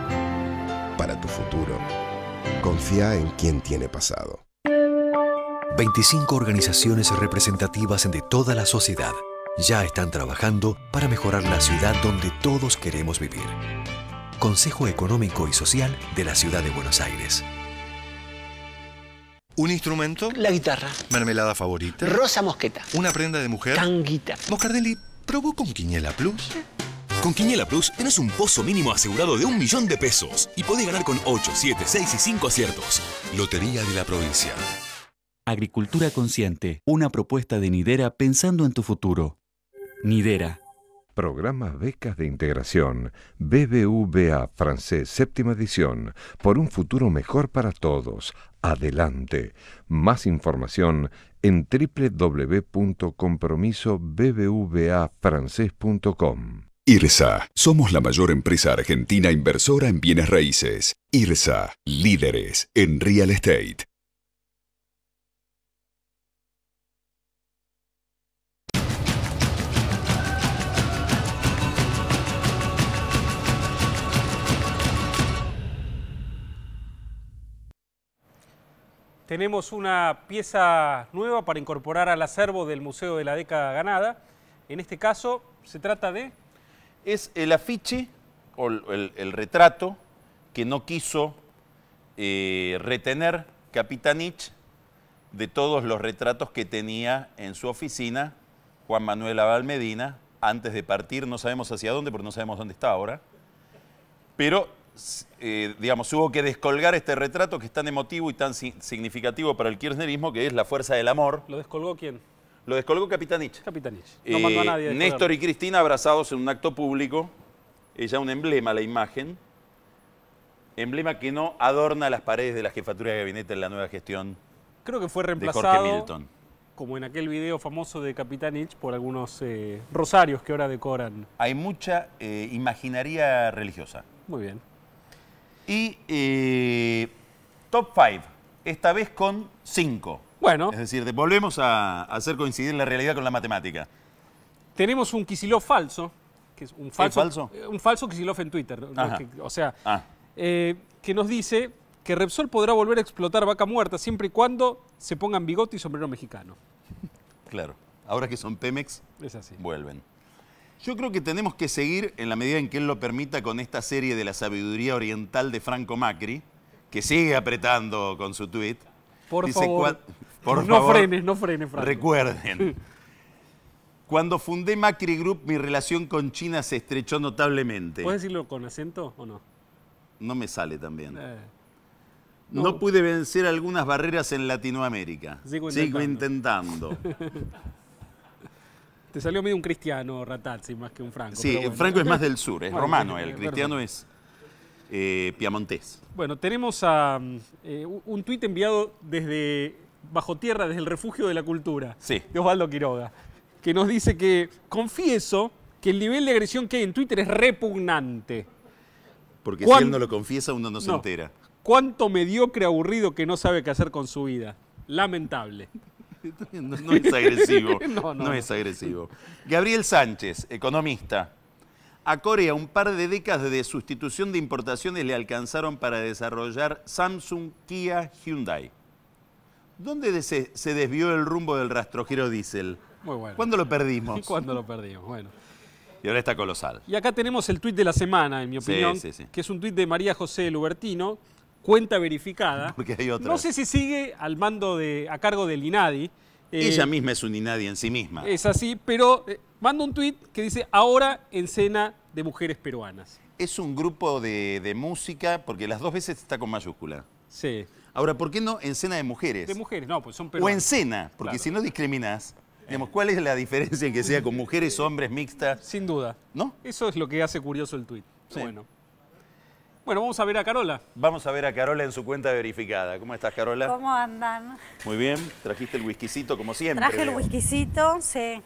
Para tu futuro, confía en quien tiene pasado. 25 organizaciones representativas de toda la sociedad ya están trabajando para mejorar la ciudad donde todos queremos vivir. Consejo Económico y Social de la Ciudad de Buenos Aires. ¿Un instrumento? La guitarra. ¿Mermelada favorita? Rosa mosqueta. ¿Una prenda de mujer? Tanguita. Moscardelli, ¿probó con Quiniela Plus? Con Quiniela Plus tenés un pozo mínimo asegurado de un millón de pesos y podés ganar con 8, 7, 6 y 5 aciertos. Lotería de la provincia. Agricultura Consciente, una propuesta de Nidera pensando en tu futuro. Nidera. Programa Becas de Integración, BBVA Francés, séptima edición, por un futuro mejor para todos. Adelante. Más información en www.compromisobbvafrancés.com. IRSA. Somos la mayor empresa argentina inversora en bienes raíces. IRSA. Líderes en real estate. Tenemos una pieza nueva para incorporar al acervo del Museo de la Década Ganada. En este caso se trata de... Es el afiche o el, retrato que no quiso eh, retener Capitanich de todos los retratos que tenía en su oficina Juan Manuel Abal Medina antes de partir. No sabemos hacia dónde porque no sabemos dónde está ahora. Pero eh, digamos, hubo que descolgar este retrato que es tan emotivo y tan significativo para el kirchnerismo, que es la fuerza del amor. ¿Lo descolgó quién? Lo descolgó Capitanich. Capitanich. No mandó a eh, nadie. Néstor y Cristina abrazados en un acto público. Ella un emblema, la imagen. Emblema que no adorna las paredes de la jefatura de gabinete en la nueva gestión. Creo que fue reemplazado, como en aquel video famoso de Capitanich, por algunos eh, rosarios que ahora decoran. Hay mucha imaginaría religiosa. Muy bien. Y eh, top 5, esta vez con 5. Bueno. Es decir, volvemos a hacer coincidir la realidad con la matemática. Tenemos un Kisilov falso, que es un falso, falso? Eh, un falso Kisilov en Twitter. o sea, ah. eh, que nos dice que Repsol podrá volver a explotar vaca muerta siempre y cuando se pongan bigote y sombrero mexicano. Claro. Ahora que son Pemex, es así. vuelven. Yo creo que tenemos que seguir, en la medida en que él lo permita, con esta serie de la sabiduría oriental de Franco Macri, que sigue apretando con su tweet. Por favor, no frenes, no frenes, Franco. Recuerden, cuando fundé Macri Group, mi relación con China se estrechó notablemente. ¿Puedes decirlo con acento o no? No me sale también. Eh, no. pude vencer algunas barreras en Latinoamérica. Sigo intentando. Sigo intentando. Te salió medio un cristiano Ratazzi más que un franco. Sí, Franco es más del sur, es romano, el cristiano es eh, piamontés. Bueno, tenemos a, eh, un tuit enviado desde bajo tierra, desde el refugio de la cultura, sí. de Osvaldo Quiroga, que nos dice que confieso que el nivel de agresión que hay en Twitter es repugnante. Porque si él no lo confiesa, uno no se entera. Cuánto mediocre aburrido que no sabe qué hacer con su vida. Lamentable. No, es agresivo. no, es agresivo. Gabriel Sánchez, economista. A Corea un par de décadas de sustitución de importaciones le alcanzaron para desarrollar Samsung, Kia, Hyundai. ¿Dónde se, desvió el rumbo del rastrojero diésel? Muy bueno. ¿Cuándo lo perdimos? ¿Cuándo lo perdimos? Bueno. Y ahora está colosal. Y acá tenemos el tuit de la semana, en mi opinión, que es un tuit de María José Lubertino, cuenta verificada. Porque hay No sé si sigue al mando de, a cargo del INADI. Eh, Ella misma es un INADI en sí misma. Es así, pero eh, manda un tuit que dice ahora en cena de mujeres peruanas. Es un grupo de, música, porque las dos veces está con mayúscula. Sí. Ahora, ¿por qué no en cena de mujeres? De mujeres, no, pues son peruanas. O en cena, porque si no discriminas, digamos, ¿cuál es la diferencia en que sea con mujeres, hombres, mixtas? Sin duda. ¿No? Eso es lo que hace curioso el tuit. Bueno. Bueno, vamos a ver a Carola. Vamos a ver a Carola en su cuenta verificada. ¿Cómo estás, Carola? ¿Cómo andan? Muy bien. ¿Trajiste el whiskycito como siempre? Traje el whiskycito, sí.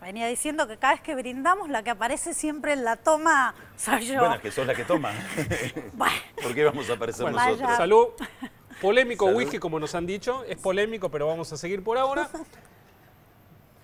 Venía diciendo que cada vez que brindamos, la que aparece siempre en la toma soy yo. Bueno, es que sos la que toma. bueno. ¿Por qué vamos a aparecer nosotros? Salud. Polémico whisky, como nos han dicho. Es polémico, pero vamos a seguir por ahora.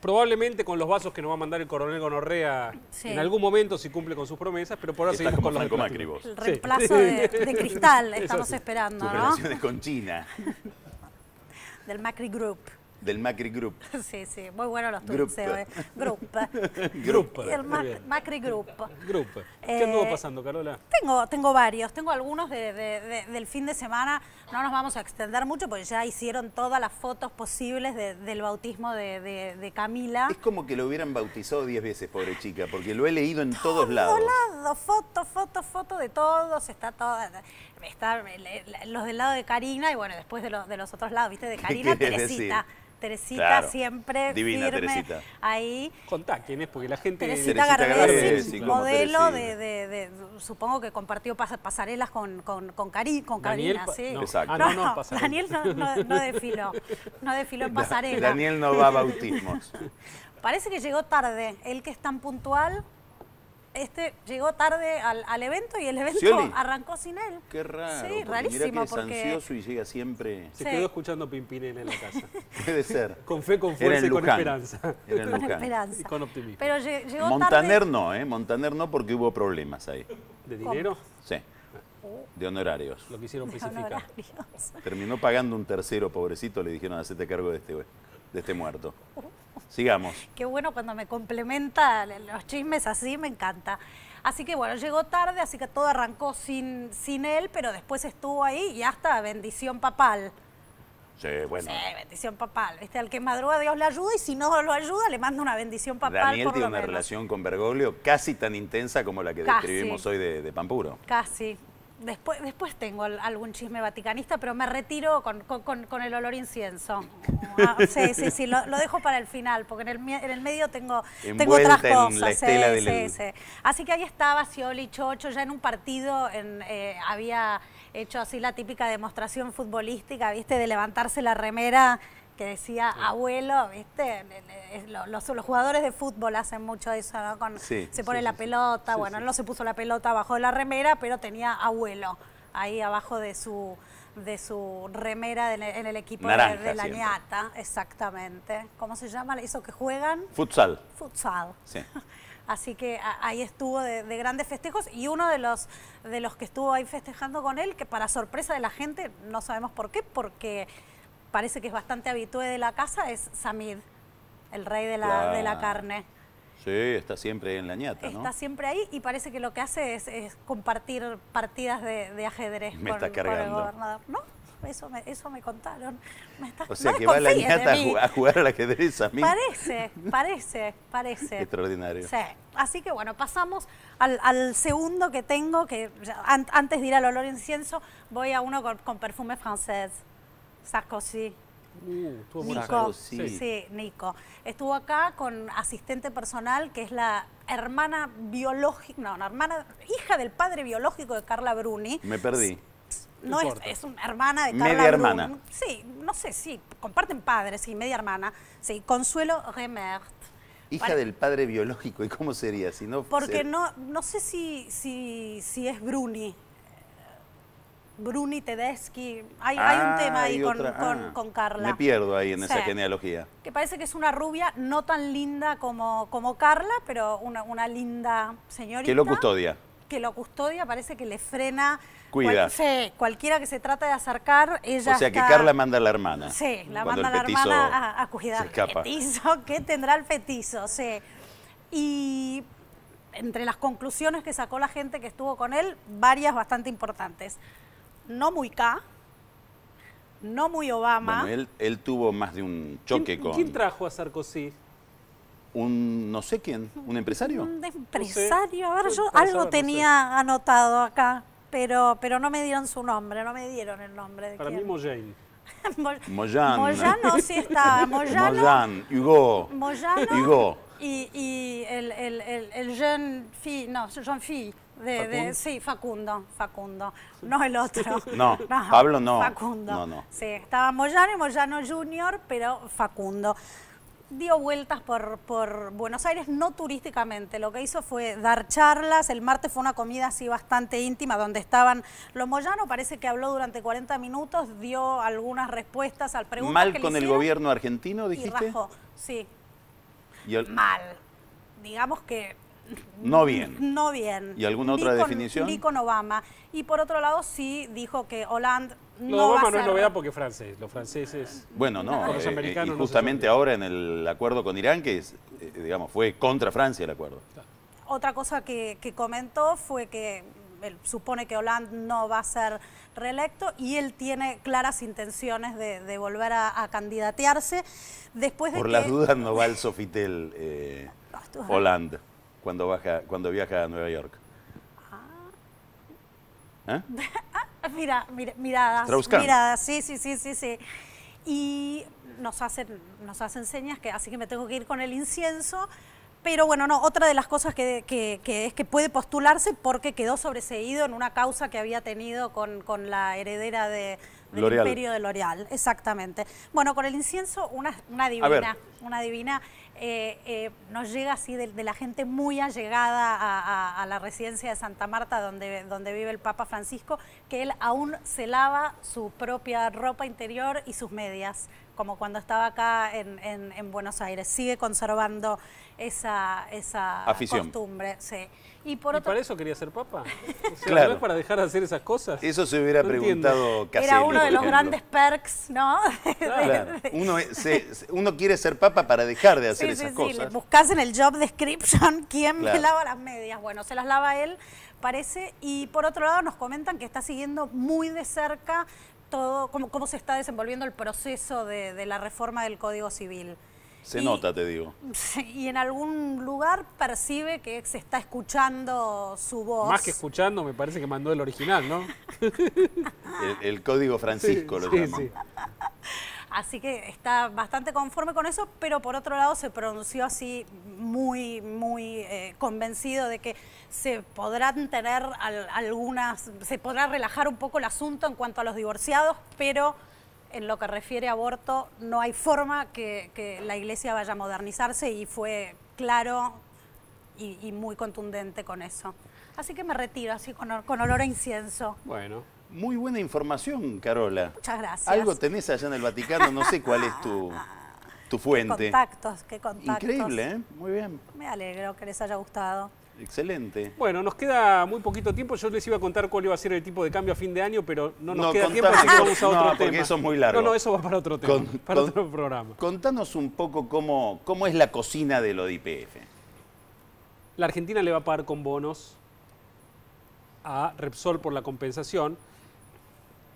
Probablemente con los vasos que nos va a mandar el coronel Gonorrea en algún momento si cumple con sus promesas, pero por ahora seguimos con los Macri, El reemplazo de, cristal estamos esperando, Tus relaciones con China. Del Macri Group. Del Macri Group. Sí, sí, muy bueno los Group. eh. Group. Group. El Muy Mac- bien. Macri Group. Group. ¿Qué Eh, anduvo pasando, Carola? Tengo, tengo varios, tengo algunos de- de- de- del fin de semana. No nos vamos a extender mucho porque ya hicieron todas las fotos posibles de- del bautismo de, de- de Camila. Es como que lo hubieran bautizado 10 veces, pobre chica, porque lo he leído en todos lados. todos lados, fotos, fotos, fotos de todos, está todo, está los del lado de Karina y bueno, después de, los de los otros lados, viste, de Karina, Teresita. decir? Teresita Claro, siempre divina firme Teresita. ahí. Contá quién es, porque la gente... Teresita Teresita ¿cómo modelo de, de- de- supongo que compartió pas- pasarelas con, con, con, Cari- con Daniel Karina, sí. no. Exacto. Ah, No, no, no, no, pasarela. Daniel no, no- no desfiló, no desfiló en pasarela. Daniel no va a bautismos. Parece que llegó tarde. Él que es tan puntual, este llegó tarde al, al evento y el evento arrancó sin él. Qué raro. Sí, porque rarísimo, Mirá que es porque- ansioso y llega siempre. Se Sí. quedó escuchando Pimpinela en la casa. Puede ser. Con fe, con fuerza en y con esperanza. Era en Con Luján. esperanza. Y con optimismo. Pero lle- llegó Montaner tarde. no, ¿eh? Montaner no porque hubo problemas ahí. ¿De dinero? Sí. De honorarios. Lo quisieron especificar. Terminó pagando un tercero, pobrecito, le dijeron, hacete cargo de este, de este muerto. Sigamos. Qué bueno cuando me complementa los chismes así, me encanta. Así que bueno, llegó tarde, así que todo arrancó sin, sin él, pero después estuvo ahí y hasta bendición papal. Sí, bueno. Sí, bendición papal. ¿Viste? Al que madruga Dios le ayuda y si no lo ayuda le manda una bendición papal. Daniel por tiene lo una menos. relación con Bergoglio casi tan intensa como la que Casi. describimos hoy de, de Pampuro. Casi. Después, después tengo al- algún chisme vaticanista, pero me retiro con, con- con- el olor incienso. Ah, sí, sí, sí, lo, lo dejo para el final, porque en el, en el medio tengo, tengo otras cosas. sí, sí, sí. Así que ahí estaba Scioli Chocho, ya en un partido en, eh, había hecho así la típica demostración futbolística, ¿viste? De levantarse la remera que decía abuelo, ¿viste? Los, los jugadores de fútbol hacen mucho eso, ¿no? Con- Sí, se sí, pone sí, la sí. pelota, Sí, bueno, sí. él no se puso la pelota abajo de la remera, pero tenía abuelo ahí abajo de su de su remera de- en el equipo de- Naranja de, la siempre. ñata, exactamente. ¿Cómo se llama eso que juegan? Futsal. Futsal. Sí. Así que a- ahí estuvo de, de grandes festejos y uno de los, de los que estuvo ahí festejando con él, que para sorpresa de la gente, no sabemos por qué, porque parece que es bastante habitué de la casa, es Samid, el rey de la, de la Claro. carne. Sí, está siempre en la ñata, ¿no? Está siempre ahí y parece que lo que hace es, es compartir partidas de, de ajedrez Me con, está con el cargando. gobernador. No, eso me, eso me contaron. Me está- O sea no que va a la ñata a jugar al ajedrez a mí. Parece, parece, parece. Extraordinario. Sí, así que bueno, pasamos al, al segundo que tengo, que an- antes de ir al olor incienso, voy a uno con, con perfume francés, Sarkozy. Uh, estuvo Nico, Sarkozy. sí. Nico. Estuvo acá con asistente personal, que es la hermana biológica, no, la hermana, hija del padre biológico de Carla Bruni. Me perdí. No es, es una hermana de Media Carla hermana. Bruni. Sí, no sé, sí, comparten padres, sí, media hermana. Sí, Consuelo Remert. Hija del padre biológico, ¿y cómo sería? Si no Porque no, no sé si, si, si es Bruni. Bruni Tedeschi. Hay, hay un Ah, tema ahí hay con, otra- con- ah, con Carla. Me pierdo ahí en esa genealogía. Que parece que es una rubia no tan linda como, como Carla, pero una, una linda señorita. Que lo custodia. Que lo custodia, parece que le frena. Cuida. sí, cualquiera que se trate de acercar, ella O sea que Carla manda a la hermana. Sí, la manda el la hermana a, a cuidar. se escapa. Petizo, ¿qué tendrá el petizo? Sí. Y entre las conclusiones que sacó la gente que estuvo con él, varias bastante importantes. No muy K, no muy Obama. Bueno, él, él tuvo más de un choque ¿Quién, con quién trajo a Sarkozy? un no sé quién, un empresario. Un empresario, a ver, yo algo no sé. tenía anotado acá, pero, pero no me dieron su nombre, no me dieron el nombre de Para mí, quién. Moyane. Mo- Moyano. Moyano sí estaba, Moyano. Moyan, Hugo. Moyano Hugo. y, y el, el, el, el jeune fille, no, jeune fille, de, sí, Facundo, Facundo, no el otro. No, Pablo no. Facundo. No, no. Sí, estaba Moyano y Moyano Junior, pero Facundo. Dio vueltas por, por Buenos Aires, no turísticamente. Lo que hizo fue dar charlas. El martes fue una comida así bastante íntima donde estaban los Moyano. Parece que habló durante 40 minutos, dio algunas respuestas al preguntas Mal que le con el hicieron gobierno argentino, Y dijiste. rajó, sí, Y el- mal. Digamos que No bien. no bien. ¿Y alguna Ni otra con- definición? Ni con Obama. Y por otro lado, sí dijo que Hollande Lo no va Obama no es novedad porque es francés. Los franceses. Bueno, no, Con los eh, americanos y no justamente ahora en el acuerdo con Irán, que es, eh, digamos, fue contra Francia el acuerdo. Otra cosa que, que comentó fue que él supone que Hollande no va a ser reelecto y él tiene claras intenciones de, de volver a, a candidatearse después de Por que... las dudas no va el Sofitel eh, Hollande cuando, baja, cuando viaja a Nueva York. ¿Eh? Mira, mira, miradas, Strauss-Kahn. miradas, sí, sí, sí, sí, sí. Y nos hacen, nos hacen señas que así que me tengo que ir con el incienso. Pero bueno, no, otra de las cosas que, que- que es que puede postularse porque quedó sobreseído en una causa que había tenido con, con la heredera de, del imperio de L'Oreal, exactamente. Bueno, con el incienso, una, una divina, una divina, eh, eh, nos llega así de, de la gente muy allegada a, a- a la residencia de Santa Marta, donde, donde vive el Papa Francisco, que él aún se lava su propia ropa interior y sus medias, como cuando estaba acá en, en- en Buenos Aires. Sigue conservando esa, esa Afición. costumbre. Sí. Y por ¿Y otro para eso quería ser papa? O sea, Claro. ¿no es para dejar de hacer esas cosas? Eso se hubiera No preguntado Caselli. era uno de los ejemplo. grandes perks, ¿no? Claro. Uno, es- se- se- uno quiere ser papa para dejar de hacer Sí, esas sí, sí, le cosas. buscas en el job description quién me lava las medias. Bueno, se las lava él, parece. Y por otro lado nos comentan que está siguiendo muy de cerca todo, cómo, cómo se está desenvolviendo el proceso de, de la reforma del Código Civil. Se Y- nota, te digo. Y en algún lugar percibe que se está escuchando su voz. Más que escuchando, me parece que mandó el original, ¿no? El, el código Francisco lo Sí, llaman. sí. Así que está bastante conforme con eso, pero por otro lado se pronunció así muy, muy eh, convencido de que se podrán tener al- algunas, se podrá relajar un poco el asunto en cuanto a los divorciados, pero en lo que refiere a aborto no hay forma que, que la iglesia vaya a modernizarse y fue claro y, y muy contundente con eso. Así que me retiro así con, or- con olor a incienso. Bueno. Muy buena información, Carola. Muchas gracias. Algo tenés allá en el Vaticano, no sé cuál es tu, tu fuente. Contactos, qué contactos. Increíble, ¿eh? Muy bien. Me alegro que les haya gustado. Excelente. Bueno, nos queda muy poquito tiempo. Yo les iba a contar cuál iba a ser el tipo de cambio a fin de año, pero no nos No, queda tiempo, así que vamos a otro porque tema. eso es muy largo. No, no, eso va para otro tema, Con- para con- otro programa. Contanos un poco cómo, cómo es la cocina de lo de IPF. La Argentina le va a pagar con bonos a Repsol por la compensación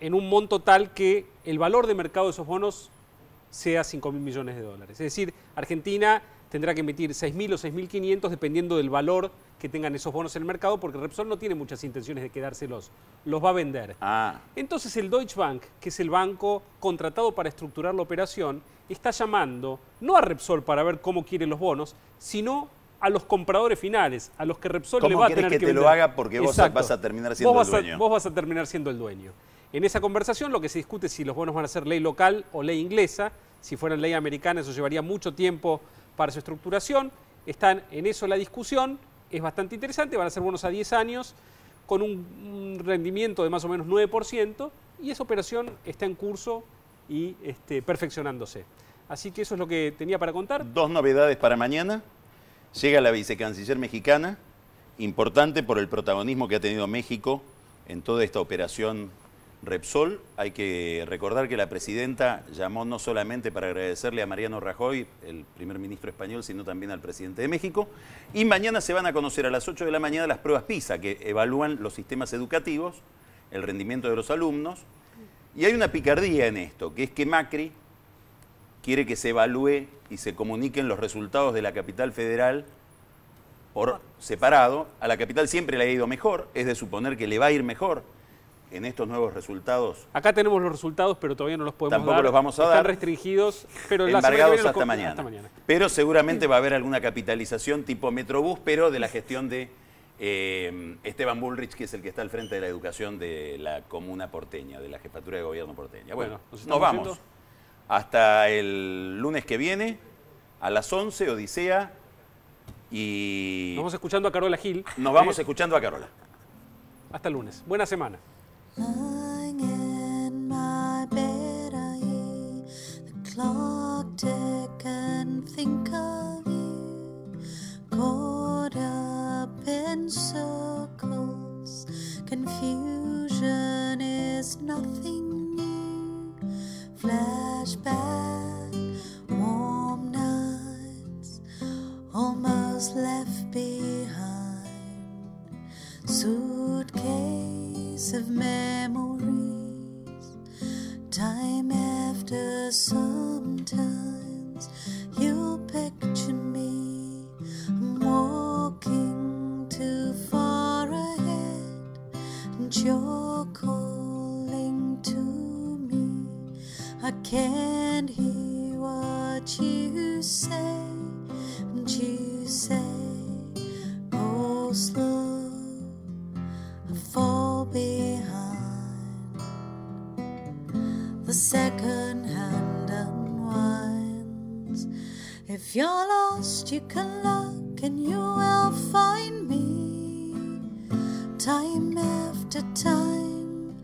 en un monto tal que el valor de mercado de esos bonos sea 5 mil millones de dólares. Es decir, Argentina tendrá que emitir 6.000 o 6.500 dependiendo del valor que tengan esos bonos en el mercado, porque Repsol no tiene muchas intenciones de quedárselos, los va a vender. Ah, Entonces el Deutsche Bank, que es el banco contratado para estructurar la operación, está llamando no a Repsol para ver cómo quiere los bonos, sino a los compradores finales, a los que Repsol ¿Cómo le va a tener que que, te lo haga? Porque vos Exacto. vas a terminar siendo el a- dueño. vos vas a terminar siendo el dueño. En esa conversación lo que se discute es si los bonos van a ser ley local o ley inglesa. Si fueran ley americana eso llevaría mucho tiempo para su estructuración. Están en eso la discusión. Es bastante interesante. Van a ser bonos a 10 años con un, rendimiento de más o menos 9% y esa operación está en curso y este, perfeccionándose. Así que eso es lo que tenía para contar. Dos novedades para mañana. Llega la vicecanciller mexicana, importante por el protagonismo que ha tenido México en toda esta operación Repsol. Hay que recordar que la presidenta llamó no solamente para agradecerle a Mariano Rajoy, el primer ministro español, sino también al presidente de México. Y mañana se van a conocer a las 8 de la mañana las pruebas PISA, que evalúan los sistemas educativos, el rendimiento de los alumnos. Y hay una picardía en esto, que es que Macri quiere que se evalúe y se comuniquen los resultados de la capital federal por separado. A la capital siempre le ha ido mejor, es de suponer que le va a ir mejor en estos nuevos resultados. Acá tenemos los resultados, pero todavía no los podemos Tampoco dar. los vamos a Están dar. restringidos, pero embargados hasta mañana. hasta mañana. Pero seguramente va a haber alguna capitalización tipo Metrobús, pero de la gestión de eh, Esteban Bullrich, que es el que está al frente de la educación de la comuna porteña, de la jefatura de gobierno porteña. Bueno, Bueno, nos vamos. Hasta el lunes que viene, a las 11, Odisea, y Nos vamos escuchando a Carola Gil. nos vamos ¿eh? escuchando a Carola. Hasta el lunes. Buena semana. Lying in my bed, I hear the clock tick and think of you. Caught up in circles, confusion is nothing new. flashback, warm nights almost left behind, suitcase of memories, time after sometimes you'll picture me walking too far ahead and you're calling to me. I can't hear what you say and you say go slow fall behind. The second hand unwinds. If you're lost you can look and you will find me. Time after time.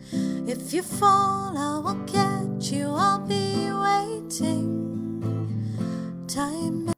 If you fall I will catch you. I'll be waiting. Time